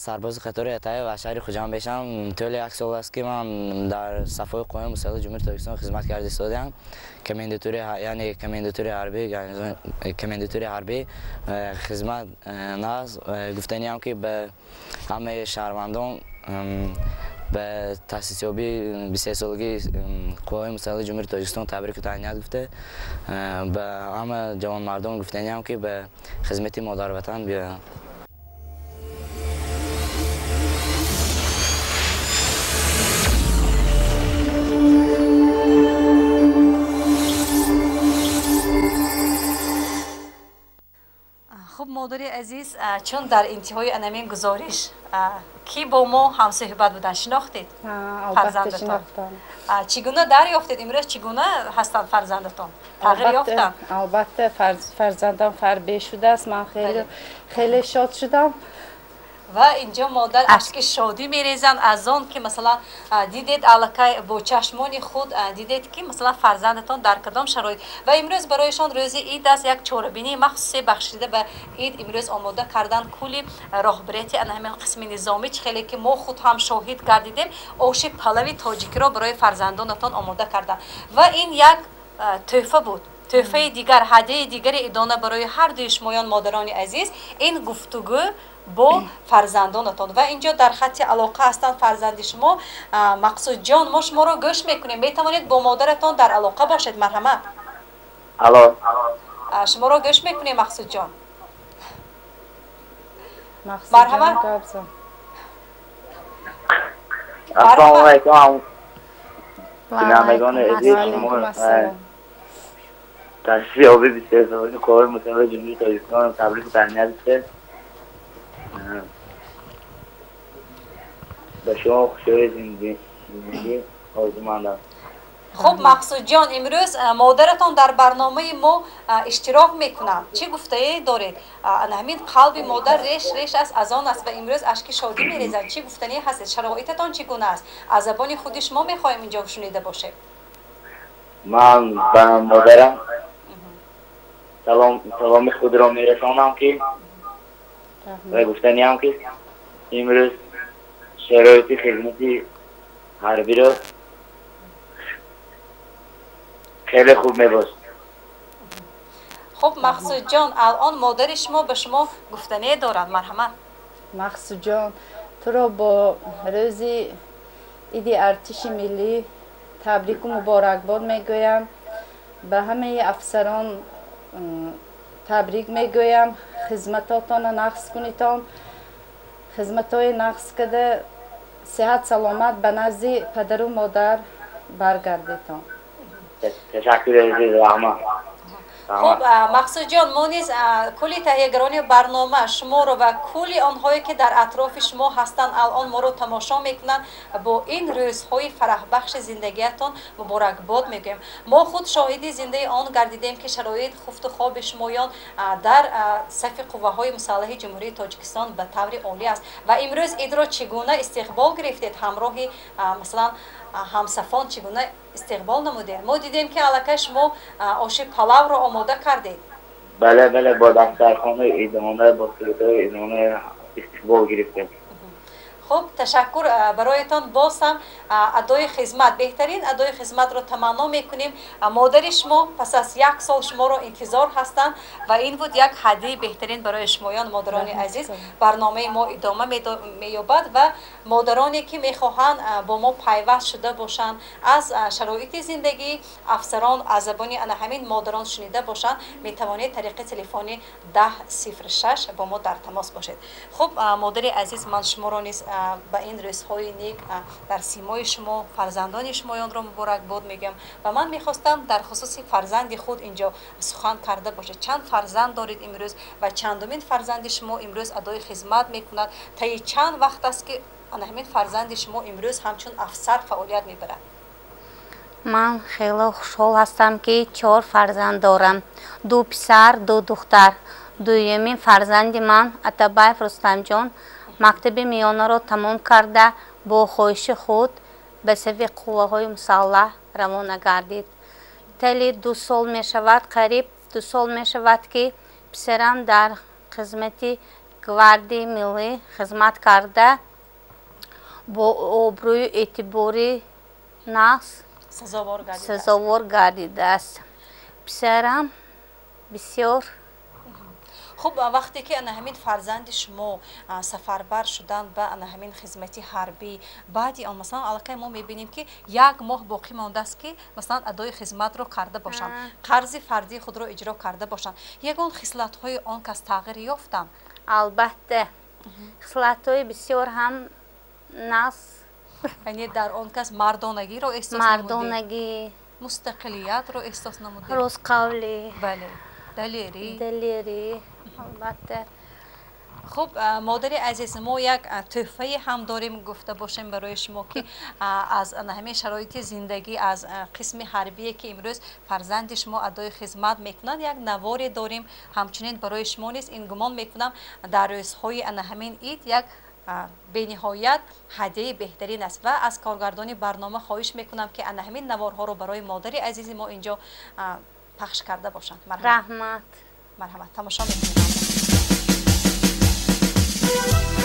Speaker 11: сарбози қатори атаев ва шаҳри хуҷамбешам тӯли як сол аст ки ман дар сафҳои қоими мусаллии ҷумҳури тоҷикистон хизмат карда истодаам комендатури яъне комендатури ҳарбӣ комендатури ҳарбӣ хизмат наз гуфтаниам ки ба ҳамаи шаҳрвандон ба таъсисёбии бисесолагии қувваҳои мусаллии ҷумҳури тоҷикистон табрику таҳният гуфта ба ҳама ҷавонмардон гуфтаниам ки ба хизмати модарватан биёянд
Speaker 1: хуб модари азиз чун дар интиҳои анамин гузориш ки бо мо ҳамсӯҳбат буданд шинохтед фарзандатон чӣ гуна дарёфтед имрӯз чӣ гуна ҳастанд фарзандатон тағйир ёфтанд
Speaker 10: албатта фарзандам фарбе шудааст ман хеле шод шудам
Speaker 1: ва инҷо модар ашки шодӣ мерезанд аз он ки масалан дидед аллакай бо чашмони худ дидед ки масалан фарзандатон дар кадом шароит. Ва имрӯз барояшон рӯзи ид аст як чорабинии махсусе бахшида ба ид имрӯз омода кардан кули роҳбарияти ана ҳамин қисми низомӣ чӣ хеле ки мо худ ҳам шоҳид гардидем оши палави тоҷикиро барои фарзандонатон омода карданд ва ин як тӯҳфа буд. Тӯҳфаи дигар ҳадияи дигари идона барои ҳардуи шумоён модарони азиз ин гуфтугӯ бо фарзандонатон. Ва инҷо дар хатти алоқа ҳастанд. Фарзанди шумо мақсудҷон мо шуморо гӯш мекунем. Метавонед бо модаратон дар алоқа бошед. Марҳамат.
Speaker 12: Алло
Speaker 1: шуморо гӯш мекунем мақсудҷон марҳамат.
Speaker 12: ассалому алайкум бинандагони азиз шумо ташриёби бисёрсоли кори мусаллаи ҷумҳури тоҷикистон табрику таҳният истед ба шумо хушои зиндагӣ орзумандам.
Speaker 1: Хуб мақсудҷон имрӯз модаратон дар барномаи мо иштирок мекунад чӣ гуфтае доред? Ҳамин қалби модар реш реш аст аз он аст ва имрӯз ашки шодӣ мерезад. Чӣ гуфтанӣ ҳастед? Шароитатон чӣ гуна аст? Аз забони худи шумо мехоҳем инҷо шунида бошем
Speaker 12: ман ба модарам саломи худро мерасонам ки ва гуфтаниам ки имрӯз шароити хизмати ҳарбиро хеле хуб мебошад
Speaker 1: хуб мақсудҷон алон модари шумо ба шумо гуфтание дорад. Марҳамат
Speaker 10: мақсудҷон туро бо рӯзи иди артиши миллӣ табрику муборакбод мегӯям. Ба ҳамаи афсарон табрик мегӯям хизматотона нақс кунитон хизматҳои нақс када сеҳат саломат ба назди падару модар баргардетон
Speaker 12: ташаккур азиз раҳмат
Speaker 1: хуб мақсудҷон мо низ кулли таҳиягарони барнома шуморо ва кулли онҳое ки дар атрофи шумо ҳастанд алон моро тамошо мекунанд бо ин рӯзҳои фараҳбахши зиндагиятон муборакбод мегӯем мо худ шоҳиди зиндаи он гардидем ки шароит хуфту хоби шумоён дар сафи қувваҳои мусаллаҳи ҷумҳурии тоҷикистон ба таври олӣ аст. Ва имрӯз идро чӣ гуна истиқбол гирифтед ҳамроҳи масалан ҳамсафон чӣ гуна истиқбол намудед мо дидем ки аллакай шумо оши палавро омода кардед.
Speaker 12: Бале бале бо дафтархонаи идона бо сурутаи идона истиқбол гирифтем
Speaker 1: хуб ташаккур бароятон боз ҳам адои хизмат. Беҳтарин адои хизматро таманно мекунем. Модари шумо пас аз як сол шуморо интизор ҳастанд ва ин буд як ҳадияи беҳтарин барои шумоён модарони азиз барномаи мо идома меёбад ва модароне ки мехоҳанд бо мо пайваст шуда бошанд. Аз шароити зиндагӣ афсарон аз забони ана ҳамин модарон шунида бошанд метавонед тариқи телефони даҳ сифр шаш бо мо дар тамос бошед. Хуб модари азиз ман шуморо низ ба ин рӯзҳои нек дар симои шумо фарзандони шумоёнро муборакбод мегӯям ва ман мехостам дар хусуси фарзанди худ инҷо сухан карда бошед. Чанд фарзанд доред имрӯз ва чандумин фарзанди шумо имрӯз адои хизмат мекунад таи чанд вақт аст ки анаҳамин фарзанди шумо имрӯз ҳамчун афсар фаъолият мебарад.
Speaker 13: Ман хеле хушҳол ҳастам ки чор фарзанд дорам. Ду писар ду духтар. Дуюмин фарзанди ман атабаев рустамҷон мактаби миёнаро тамом карда бо хоҳиши худ ба сафи қувваҳои мусаллаҳ равона гардид тали ду сол мешавад қариб ду сол мешавад ки писарам дар хизмати гвардияи миллӣ хизмат карда бо обрӯю эътибори нақс сазовор гардидааст. Писарам бисёр
Speaker 1: хуб вақте ки ана ҳамин фарзанди шумо сафарбар шудан ба ана ҳамин хизмати ҳарбӣ баъди он масалан аллакай мо мебинем ки як моҳ боқӣ мондааст ки масалан адои хизматро карда бошанд қарзи фардии худро иҷро карда бошанд. Ягон хислатҳои он кас тағйир ёфтанд?
Speaker 13: Албатта. Хислатҳои бисёр ҳам нас.
Speaker 1: Яъне дар он кас мардонагиро эҳсос
Speaker 13: мардонагӣ.
Speaker 1: Мустақилиятро эҳсос намудед
Speaker 13: ростқавлӣ
Speaker 1: бале. Далерӣ
Speaker 13: далерӣ албатта
Speaker 1: хуб модари азиз мо як тӯҳфае ҳам дорем гуфта бошем барои шумо ки аз ҳамин шароити зиндагӣ аз қисми ҳарбие ки имрӯз фарзанди шумо адои хизмат мекунад як наворе дорем ҳамчунин барои шумо низ ин гумон мекунам дар рӯзҳои ана ҳамин ид як бениҳоят ҳадияи беҳтарин аст ва аз коргардони барнома хоҳиш мекунам ки ана ҳамин наворҳоро барои модари азизи мо инҷо пахш карда бошанд
Speaker 13: раҳмат
Speaker 1: марҳамат тамошо мекунам
Speaker 14: моҳи Thank you.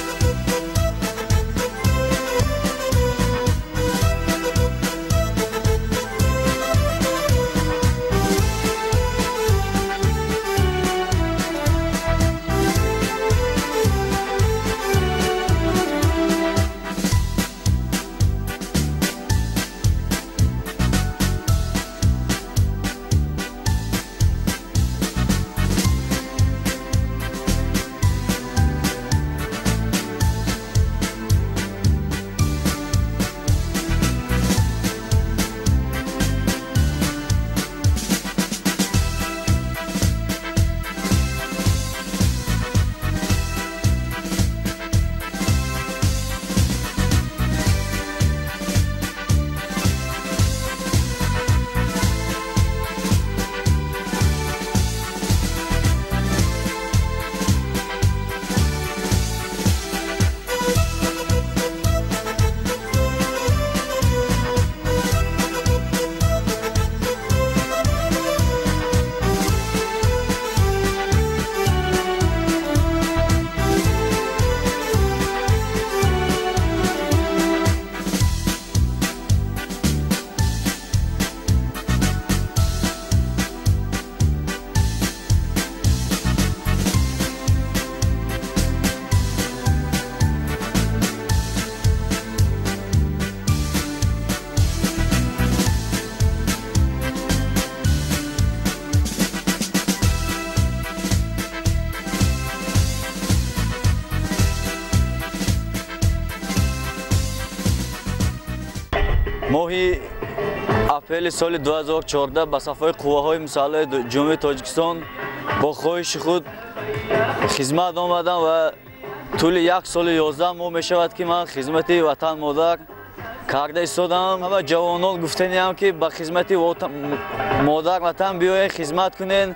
Speaker 14: Апрели соли 2014 ба сафҳои қувваҳои мусаллаҳи ҷумҳурии тоҷикистон бо хоҳиши худ хизмат омадам ва тӯли як соли 11 моҳ мешавад ки ман хизмати ватан модар карда истодам. Ва ҷавонон гуфтаниам ки ба хизмати модар ватан биёед хизмат кунед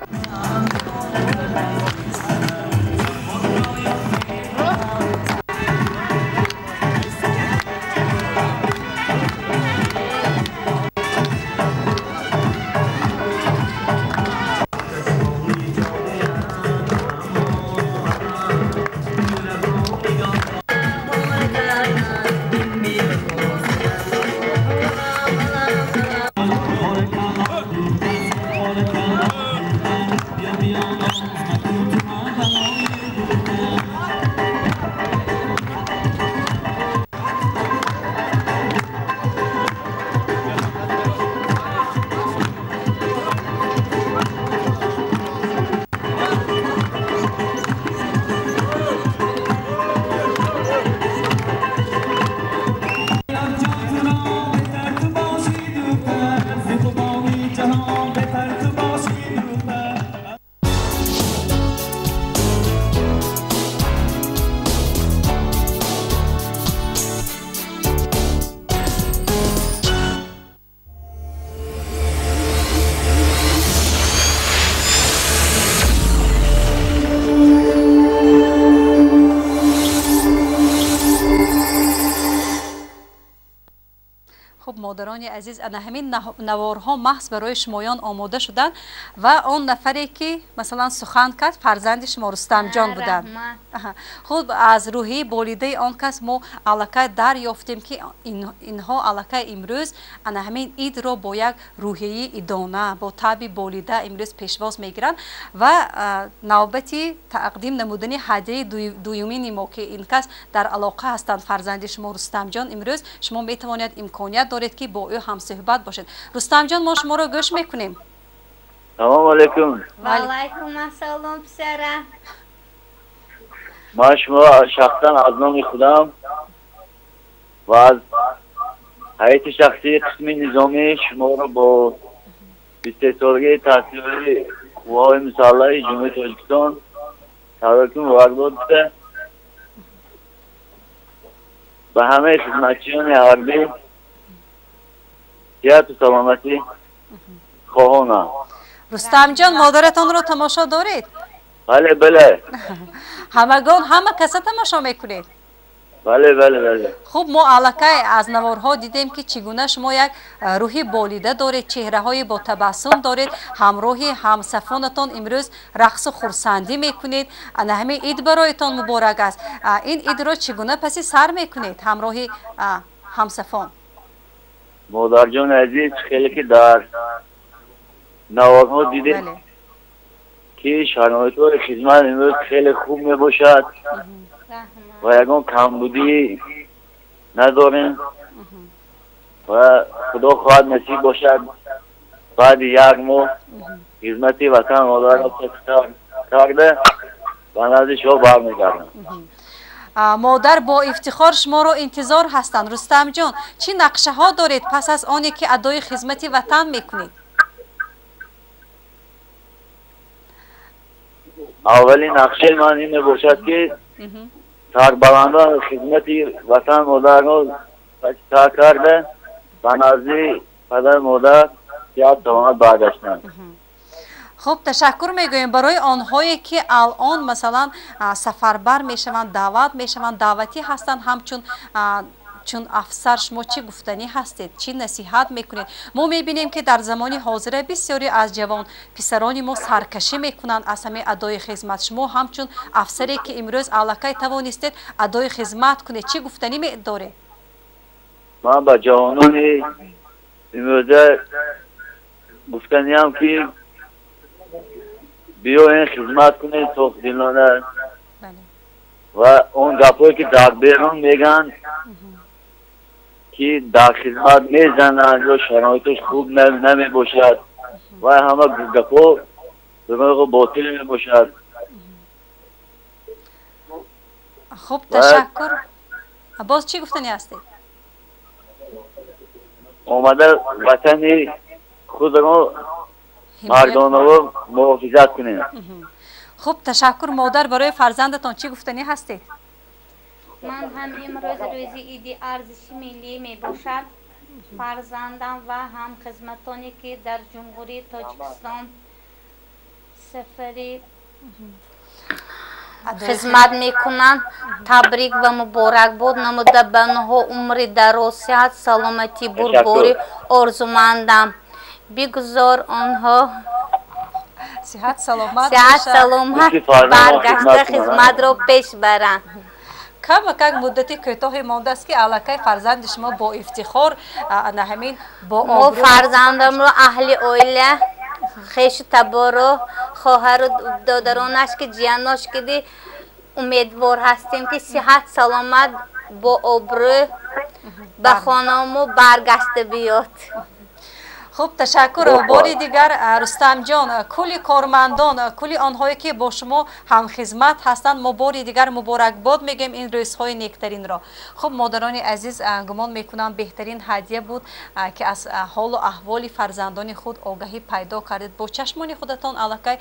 Speaker 1: модарони азиз ана ҳамин наворҳо маҳз барои шумоён омода шуданд ва он нафаре ки масалан сухан кард фарзанди шумо рустамҷон буданд хуб аз рӯҳии волидаи он кас мо аллакай дарёфтем ки инҳо аллакай имрӯз ана ҳамин идро бо як рӯҳии идона бо таби волида имрӯз пешвоз мегиранд ва навбати тақдим намудани ҳадияи дуюмини мо ки ин кас дар алоқа ҳастанд фарзанди шумо рустамҷон имрӯз шумо метавонед имконият доред ки бо ӯ ҳамсӯҳбат бошед. Рустамҷон мо шуморо гӯш мекунем
Speaker 12: салому алайкум
Speaker 13: ваалайкум ассалом писара
Speaker 12: ман шумо шахсан аз номи худам ва аз ҳайати шахсии қисми низомӣ шуморо бо бистесолгии таъсиби қувваҳои мусаллаҳи ҷумҳурии тоҷикистон табрикум муборакбод дида ба ҳамаи хизматчиёни ҳарбӣ сиҳату саломатӣ хоҳонам
Speaker 1: рустамҷон модаратонро тамошо доред?
Speaker 12: Бале бале.
Speaker 1: Ҳамагон ҳама каса тамошо мекунед?
Speaker 12: Бале бале бале.
Speaker 1: Хуб мо аллакай аз наворҳо дидем ки чӣ гуна шумо як рӯҳи болида доред чеҳраҳои ботабассум доред ҳамроҳи ҳамсафонатон имрӯз рақсу хурсандӣ мекунед. Ана ҳамин ид бароятон муборак аст. Ин идро чӣ гуна паси сар мекунед ҳамроҳи ҳамсафон?
Speaker 12: Модарҷони азиз хеле ки дар наворҳо дидем ки шароитҳои хизмат имрӯз хеле хуб мебошад ва ягон камбудӣ надорем ва худо хоҳад насиб бошад баъди як моҳ хизмати ватан модаро карда ба назди шумо бармегардам
Speaker 1: модар бо ифтихор шуморо интизор ҳастанд рустамҷон чӣ нақшаҳо доред пас аз оне ки адои хизмати ватан мекунед
Speaker 12: аввалин нақшаи ман ин мебошад ки сарбаландон хизмати ватан модарро сар карда ба назди падар модар сиҳат саломат баргаштанд
Speaker 1: хуб ташаккур мегӯем. Барои онҳое ки алон масалан сафарбар мешаванд даъват мешаванд даъватӣ ҳастанд ҳамчун чун афсар шумо чӣ гуфтанӣ ҳастед? Чӣ насиҳат мекунед? Мо мебинем ки дар замони ҳозира бисёре аз ҷавон писарони мо саркашӣ мекунанд. Аз ҳамаи адои хизмат шумо ҳамчун афсаре ки имрӯз аллакай тавонистед адои хизмат кунед. Чӣ гуфтанӣ медоред
Speaker 12: ман ба ҷавонони имрӯза гуфтаниам ки биёен хизмат кунед софдилона ва он гапҳое ки дар берун мегӯянд ки дар хизмат мезананд ё шароиташ хуб намебошад ва ҳама гапҳо бимоғо ботил мебошад
Speaker 1: хуб ташаккур боз чӣ гуфтанӣ ҳастед
Speaker 12: омада ватани худро мардонаво муҳофизат кунем
Speaker 1: хуб ташаккур модар барои фарзандатон чӣ гуфтанӣ ҳастед
Speaker 13: ман ҳам имрӯз рӯзи иди арзиши миллӣ мебошад фарзандам ва ҳам хизматоне ки дар ҷумҳурии тоҷикистон сафари хизмат мекунанд. Табрик ва муборакбод намуда ба онҳо умри дароз сиҳат саломатӣ бурборӣ орзумандам. Бигузор онҳо
Speaker 1: сиҳат саломат
Speaker 13: баргашта хизматро пеш баранд
Speaker 1: кама как муддати кӯтоҳе мондааст ки аллакай фарзанди шумо бо ифтихор ана ҳамин бо
Speaker 13: мо фарзандамро аҳли оила хешу таборо хоҳару додаронаш ки ҷиянош киди умедвор ҳастем ки сиҳат саломат бо обрӯ ба хонамо баргашта биёд
Speaker 1: хуб ташаккур. Бори дигар рустамҷон кулли кормандон кулли онҳое ки бо шумо ҳамхизмат ҳастанд мо бори дигар муборакбод мегӯем ин рӯзҳои нектаринро. Хуб модарони азиз гумон мекунам беҳтарин ҳадия буд ки аз ҳолу аҳволи фарзандони худ огаҳӣ пайдо кардед. Бо чашмони худатон аллакай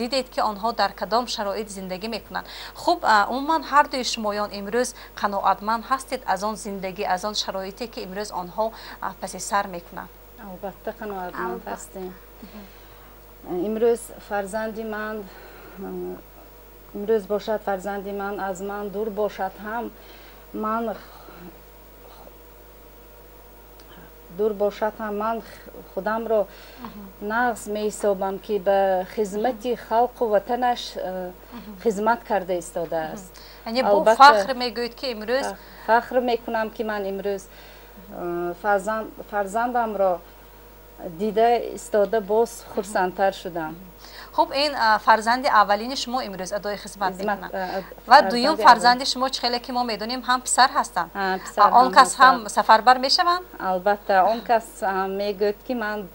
Speaker 1: дидед ки онҳо дар кадом шароит зиндагӣ мекунанд. Хуб умуман ҳардуи шумоён имрӯз қаноатманд ҳастед аз он зиндагӣ аз он шароите ки имрӯз онҳо паси сар мекунанд
Speaker 10: албатта қаноатманд ҳастем. Имрӯз фарзанди ман имрӯз бошад фарзанди ман аз ман дур бошад ҳам ман дур бошад ҳам ман худамро нағз меҳисобам ки ба хизмати халқу ватанаш хизмат карда истодааст
Speaker 1: фахр мегӯед ки имрӯз?
Speaker 10: фахр мекунам ки ман имрӯз фарзандамро дида истода боз хурсандтар шудам.
Speaker 1: Хуб ин фарзанди аввалини шумо имрӯз адои хизмат мекунад ва дуюм фарзанди шумо чхеле ки мо медонем ҳам писар ҳастанд он кас ҳам сафарбар мешаванд?
Speaker 10: Албатта он кас мегӯяд ки ман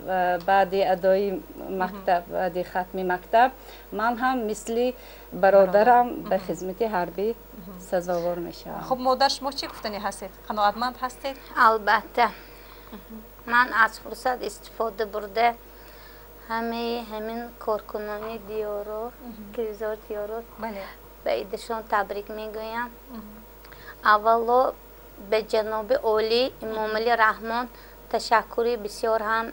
Speaker 10: баъди адои мактаб баъди хатми мактаб ман ҳам мисли бародарам ба хизмати ҳарбӣ сазовор мешавам.
Speaker 1: Хуб модар шумо чӣ гуфтанӣ ҳастед? Қаноатманд ҳастед?
Speaker 13: Албатта ман аз фурсат истифода бурда. Ҳамаи ҳамин коркунони диёро киризор диёро ба идишон табрик мегӯям. Аввало ба ҷаноби олӣ имомали раҳмон ташаккури бисёр ҳам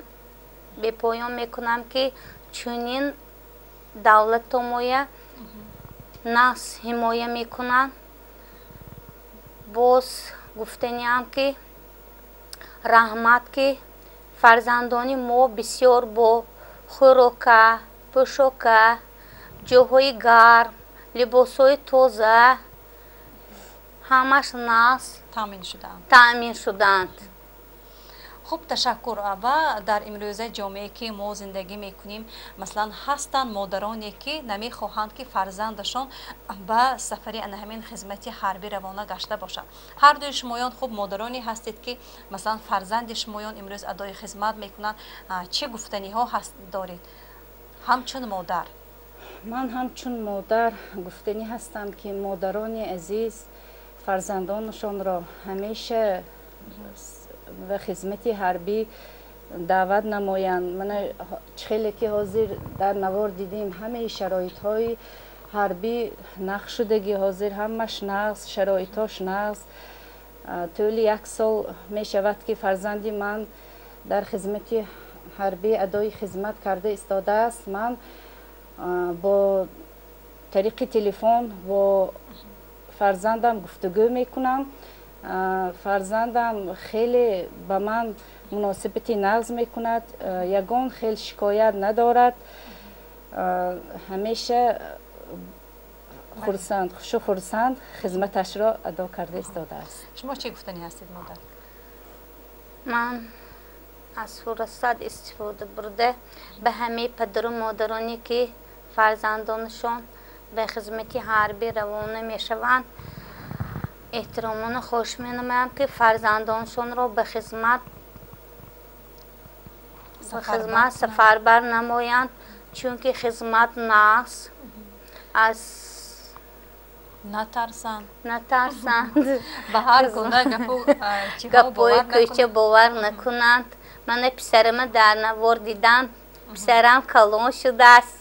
Speaker 13: бепоён мекунам ки чунин давлатомоя нақс ҳимоя мекунанд боз гуфтаниам ки раҳмат ки фарзандони мо бисёр бо хӯрока пӯшока ҷоҳои гарм либосҳои тоза ҳамаш нақс таъмин шуданд
Speaker 1: хуб ташаккур. Ва дар имрӯзаи ҷомеае ки мо зиндагӣ мекунем масалан ҳастанд модароне ки намехоҳанд ки фарзандашон ба сафари ана ҳамин хизмати ҳарбӣ равона гашта бошад ҳардуи шумоён хуб модароне ҳастед ки масалан фарзанди шумоён имрӯз адои хизмат мекунанд. Чӣ гуфтаниҳо доред? Ҳамчун модар.
Speaker 10: Ман ҳамчун модар гуфтанӣ ҳастам ки модарони азиз фарзандонашонро ҳамеша ва хизмати ҳарбӣ даъват намоянд. Мана хеле ки ҳозир дар навор дидем ҳамаи шароитҳои ҳарбӣ нақш шудаги ҳозир ҳамаш нағз шароитҳош нағз тӯли як сол мешавад ки фарзанди ман дар хизмати ҳарбӣ адои хизмат карда истодааст ман бо тариқи телефон бо фарзандам гуфтугӯ мекунам фарзандам хеле ба ман муносибати нағз мекунад. Ягон хел шикоят надорад. Ҳамеша хурсанд хушу хурсанд хизматашро адо карда истодааст
Speaker 1: шумо чӣ гуфтанӣ ҳастед модар
Speaker 13: ман аз фурсат истифода бурда. Ба ҳамаи падару модароне ки фарзандонашон ба хизмати ҳарбӣ равона мешаванд эҳтиромона хоҳиш менамоям ки фарзандоншонро ба хизмат ба хизмат сафарбар намоянд чунки хизмат нақс аз
Speaker 1: натарсанд
Speaker 13: натарсанд
Speaker 1: ба ҳар гуна
Speaker 13: гапҳои кӯча бовар накунанд. Мана писарама дар навор дидам писарам калон шудааст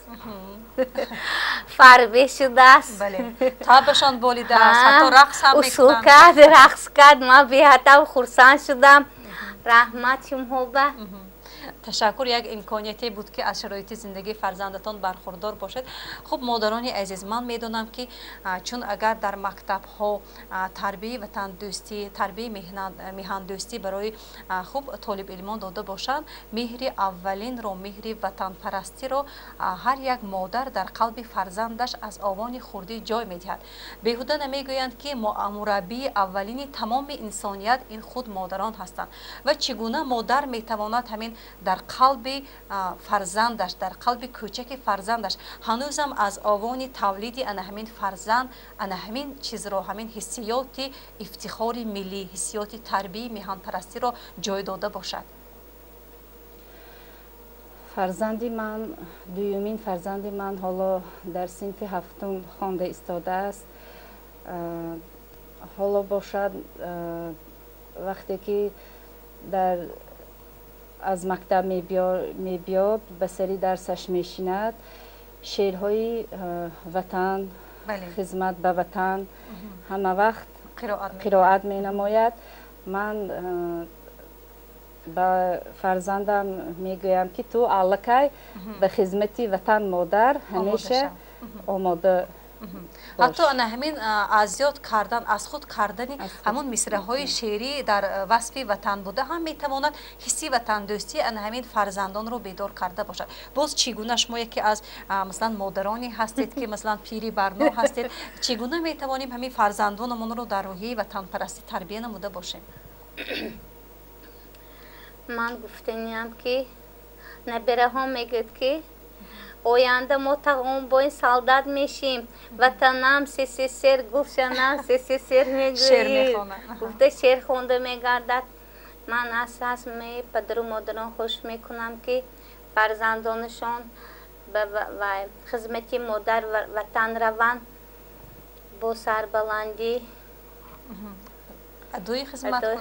Speaker 13: фарбе шудааст
Speaker 1: табашон болидааст ҳатто рақс ҳам
Speaker 13: усул кард рақс кард ман беҳатар хурсанд шудам. Раҳмат шумоба
Speaker 1: ташаккур як имконияте буд ки аз шароити зиндагии фарзандатон бархурдор бошед. Хуб модарони азиз ман медонам ки чун агар дар мактабҳо тарбияи ватандӯстӣ тарбияи меҳандӯстӣ барои хуб толибилмон дода бошанд меҳри аввалинро меҳри ватанпарастиро ҳар як модар дар қалби фарзандаш аз овони хурдӣ ҷой медиҳад. Беҳуда намегӯянд ки мураббии аввалини тамоми инсоният ин худ модарон ҳастанд. Ва чӣ гуна модар метавонад ҳамин дар қалби фарзандаш дар қалби кӯчаки фарзандаш. Ҳанӯзам аз овони тавлиди ана ҳамин фарзанд ана ҳамин чизро ҳамин ҳиссиёти ифтихори миллӣ ҳиссиёти тарбияи меҳанпарастиро ҷой дода бошад.
Speaker 10: Фарзанди ман дуюмин фарзанди ман ҳоло дар синфи ҳафтум хонда истодааст. Ҳоло бошад вақте ки дар аз мактаб мебиёд ба сари дарсаш мешинад. Шеърҳои ватан хизмат ба ватан ҳама вақт қироат менамояд. Ман ба фарзандам мегӯям ки ту аллакай ба хизмати ватан модар ҳамеша омода
Speaker 1: ҳатто ана ҳамин аз ёд кардан аз худ кардани ҳамон мисраҳои шеърӣ дар васфи ватан буда ҳам метавонад ҳисси ватандӯстӣ ана ҳамин фарзандонро бедор карда бошад. Боз чӣ гуна шумо яке аз масалан модароне ҳастед ки масалан пири барно ҳастед чӣ гуна метавонем ҳамин фарзандонамонро дар роҳияи ватанпарастӣ тарбия намуда бошем?
Speaker 13: Ман гуфтаниам ки набераҳо мегӯд ки оянда мо тағомбои солдат мешим. Ватанам ссср гулшанам ссср мегӯи гуфта шер хонда мегардад. Ман аз ҳасме падару модарон хоҳиш мекунам ки фарзандонашон ба хизмати модар ватан раванд бо сарбаландӣ
Speaker 1: адои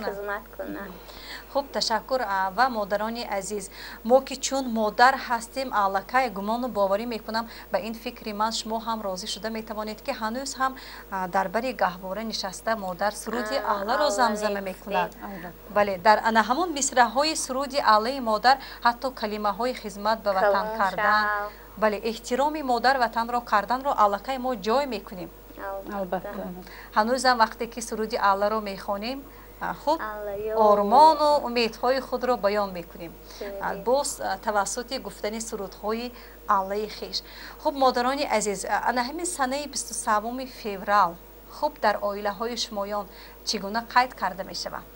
Speaker 1: хизмат кунанд хуб ташаккур ва модарони азиз. Мо ки чун модар ҳастем аллакай гумону боварӣ мекунам ба ин фикри ман шумо ҳам розӣ шуда метавонед ки ҳанӯз ҳам дар бари гаҳвора нишаста модар суруди аъларо замзама мекунад. бале дар ана ҳамон мисраҳои суруди аълаи модар ҳатто калимаҳои хизмат ба ватан кардан. бале эҳтироми модар ватанро карданро аллакай мо ҷой мекунем. Ҳанӯзам вақте ки суруди аъларо мехонем хуб. Ормону умедҳои худро баён мекунем. Боз тавассути гуфтани сурудҳои аллаи хиш хуб модарони азиз ана ҳамин санаи бисту савуми феврал. Хуб дар оилаҳои шумоён чӣ гуна қайд карда мешавад?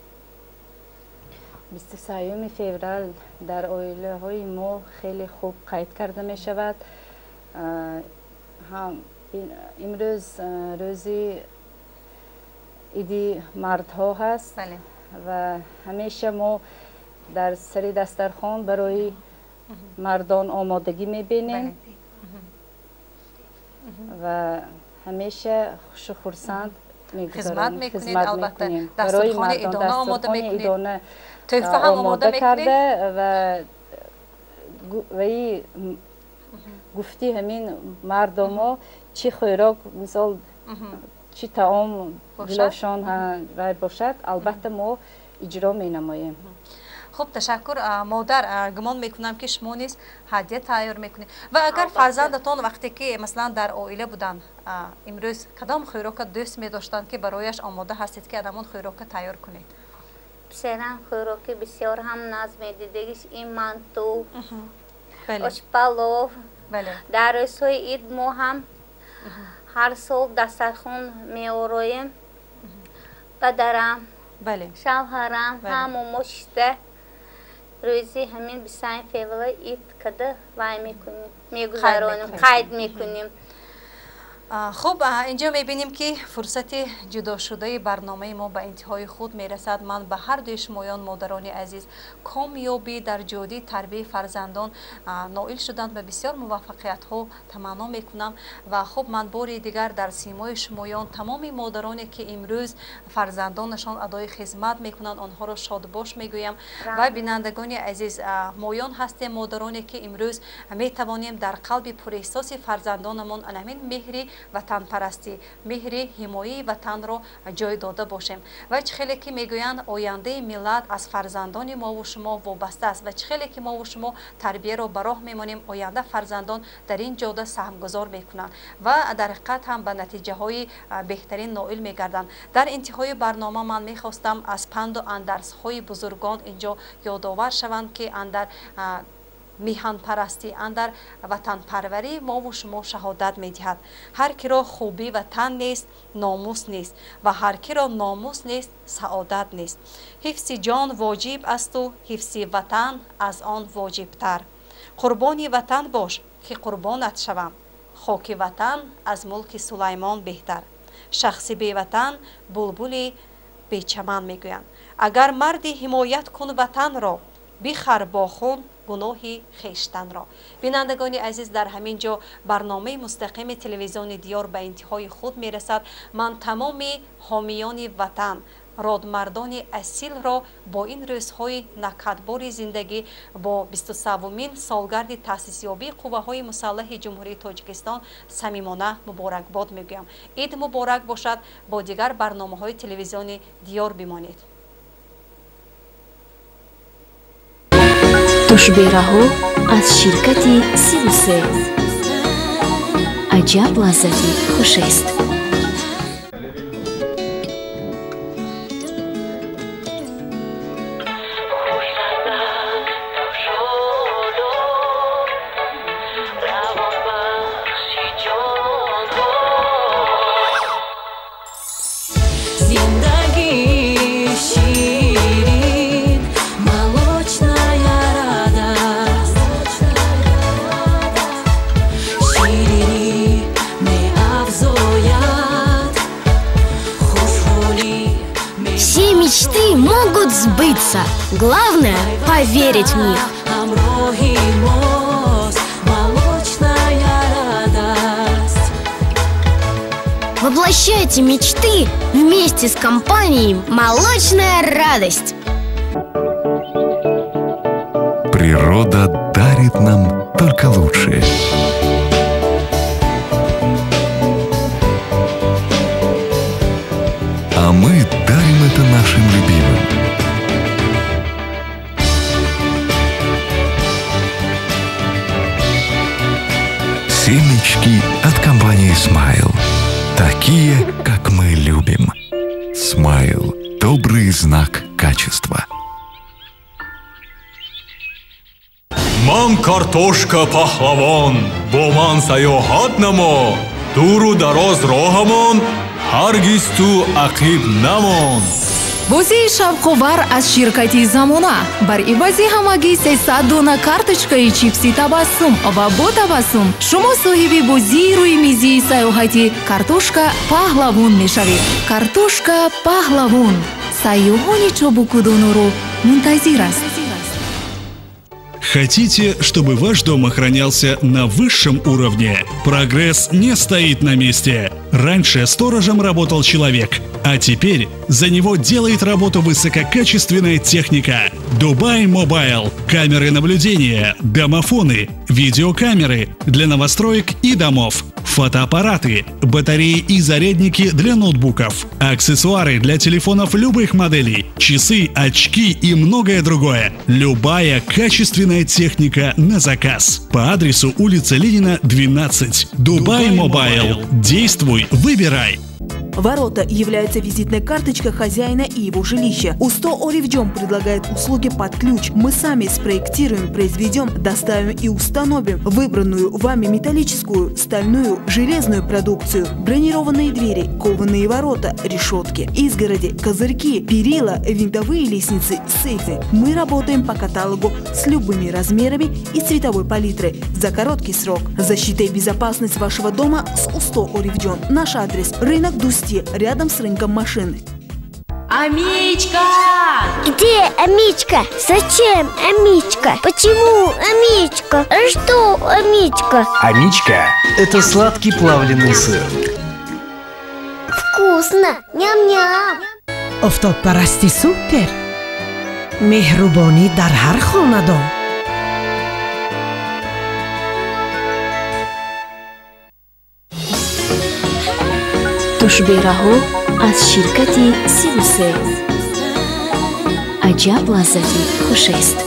Speaker 10: Бисту сеюми феврал дар оилаҳои мо хеле хуб қайд карда мешавад. Имрӯз рӯзи иди мардҳо ҳаст ва ҳамеша мо дар сари дастархон барои мардон омодагӣ мебинем ва ҳамеша хушу хурсанд барои мардондастурхони идона омода карда ва ваи гуфти ҳамин мардомо чӣ хӯрок мисол чӣ таом дилошон вай бошад? Албатта мо иҷро менамоем.
Speaker 1: Хуб ташаккур. Модар гумон мекунам ки шумо низ ҳадя тайёр мекунед. Ва агар фарзандатон вақте ки масалан дар оила буданд имрӯз кадом хӯрока дӯст медоштанд ки барояш омода ҳастед ки адамон хӯрока тайёр кунед?
Speaker 13: Писарам хӯроки бисёр ҳам наз медидагиш ин манту ошпалов. Дар рӯзҳои ид мо ҳам ҳар сол дастархон меороем. Падарам шавҳарам ҳамо мо шишта рӯзи ҳамин бисайн феврал ид када вай мекунем? мегузаронем қайд мекунем
Speaker 1: хуб инҷо мебинем ки фурсати ҷудошудаи барномаи мо ба интиҳои худ мерасад. Ман ба ҳардуи шумоён модарони азиз комёбӣ дар ҷодии тарбияи фарзандон ноил шуданд ва бисёр муваффақиятҳо таманно мекунам. Ва хуб ман бори дигар дар симои шумоён тамоми модароне ки имрӯз фарзандонашон адои хизмат мекунанд онҳоро шодбош мегӯям. Ва бинандагони азиз моён ҳастем модароне ки имрӯз метавонем дар қалби пурэҳсоси фарзандонамон анамин меҳри ватанпарастӣ меҳри ҳимояи ватанро ҷой дода бошем. Ва чӣ хеле ки мегӯянд ояндаи миллат аз фарзандони мову шумо вобаста аст ва чӣ хеле ки мову шумо тарбияро ба роҳ мемонем оянда фарзандон дар ин ҷода саҳмгузор мекунанд ва дар ҳақиқат ҳам ба натиҷаҳои беҳтарин ноил мегарданд. Дар интиҳои барнома ман мехостам аз панду андарсҳои бузургон. Инҷо ёдовар шаванд ки андар миҳанпарастӣ андар ватанпарварӣ мову шумо шаҳодат медиҳад. Ҳар киро хубӣ ватан нест номус нест ва ҳар киро номус нест саодат нест. Ҳифзи ҷон воҷиб асту ҳифзи ватан аз он воҷибтар. Қурбони ватан бош ки қурбонат шавам. Хоки ватан аз мулки сулаймон беҳтар. Шахси беватан булбули бечаман мегӯянд. Агар марди ҳимоят кун ватанро бихар бо хун гуноҳи хештанро. Бинандагони азиз дар ҳамин ҷо барномаи мустақими телевизиони диёр ба интиҳои худ мерасад. Ман тамоми ҳомиёни ватан родмардони асилро бо ин рӯзҳои накадбори зиндагӣ бо бистусавумин солгарди таъсисёбии қувваҳои мусаллаҳи ҷумҳурии тоҷикистон самимона муборакбод мегӯям. Ид муборак бошад бо дигар барномаҳои телевизиони диёр бимонед
Speaker 4: тушбераҳо аз ширкати силсе аҷаб лаззати хушест
Speaker 8: сбыться. Главное – поверить в них. Воплощайте мечты вместе с компанией «Молочная радость».
Speaker 15: Природа дарит нам только лучшее.
Speaker 16: Картошка паҳлавон бо ман саёҳат намо. Дуру дароз роҳамон ҳаргиз ту ақиб намон.
Speaker 17: Бозии шавқовар аз ширкати замона. Бар ивази ҳамагӣ 300 дона карточкаи чипси табассум ва бо табассум. Шумо соҳиби бозии рӯи мизии саёҳати картошка паҳлавон мешавед. Картошка паҳлавон. Сайёҳони чобукудоноро мунтазир аст
Speaker 9: Хотите, чтобы ваш дом охранялся на высшем уровне? Прогресс не стоит на месте. Раньше сторожем работал человек, а теперь за него делает работу высококачественная техника. Дубай Мобайл. Камеры наблюдения, домофоны, видеокамеры для новостроек и домов фотоаппараты, батареи и зарядники для ноутбуков, аксессуары для телефонов любых моделей, часы, очки и многое другое. Любая качественная техника на заказ. По адресу улица Ленина, 12. Дубай Мобайл. Действуй, выбирай.
Speaker 7: Ворота являются визитной карточкой хозяина и его жилища. У100 Оривджом предлагает услуги под ключ. Мы сами спроектируем, произведем, доставим и установим выбранную вами металлическую, стальную, железную продукцию, бронированные двери, кованые ворота, решетки, изгороди, козырьки, перила, винтовые лестницы, сейфы. Мы работаем по каталогу с любыми размерами и цветовой палитрой за короткий срок. Защита и безопасность вашего дома с У100 Оривджон. Наш адрес – рынок Дусти почте рядом с рынком машины.
Speaker 8: Амичка! Где Амичка? Зачем Амичка? Почему Амичка? А что Амичка?
Speaker 6: Амичка – это сладкий плавленый сыр.
Speaker 8: Вкусно! Ням-ням!
Speaker 18: офтобпарасти супер меҳрубонӣ дар ҳар хонадон
Speaker 4: тушбераҳо аз ширкати сивусе аҷаб лаззати хушест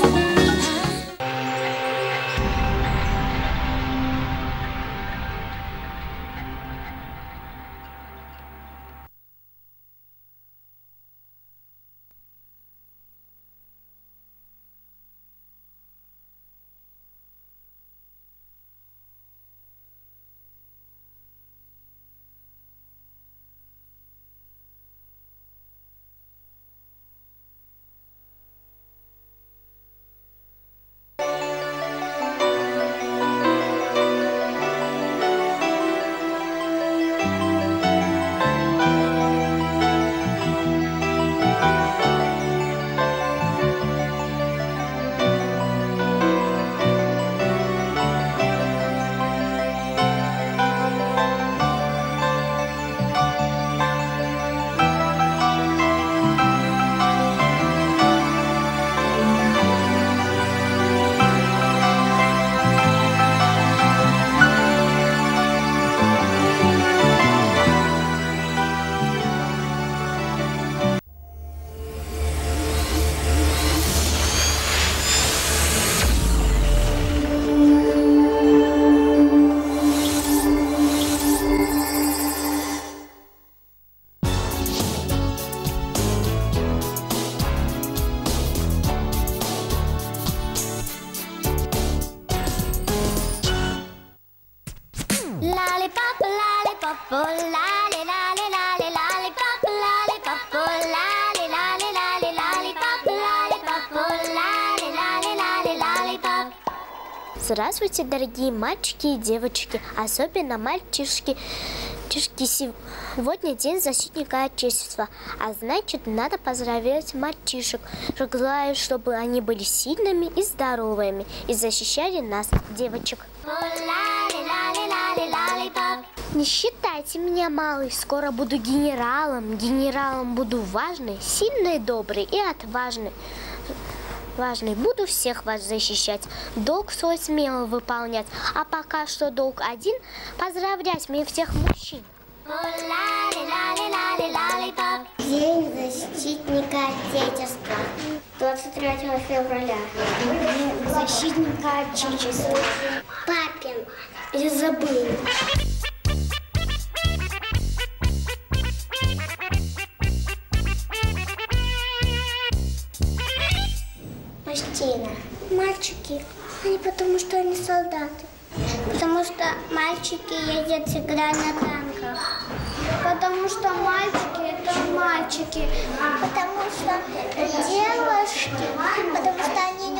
Speaker 8: Здравствуйте, дорогие мальчики и девочки, особенно мальчишки. Мальчишки, сегодня день защитника Отечества, а значит, надо поздравить мальчишек. Желаю, чтобы они были сильными и здоровыми и защищали нас, девочек. Не считайте меня малой, скоро буду генералом. Генералом буду важный, сильный, добрый и отважный важный. Буду всех вас защищать, долг свой смело выполнять. А пока что долг один – поздравлять мне всех мужчин.
Speaker 19: День защитника Отечества. 23 февраля. День защитника Отечества. Папин. Я забыл. Мужчина. Мальчики. Они потому что они солдаты. Потому что мальчики ездят всегда на танках. Потому что мальчики это мальчики. Потому что девушки. Потому что они не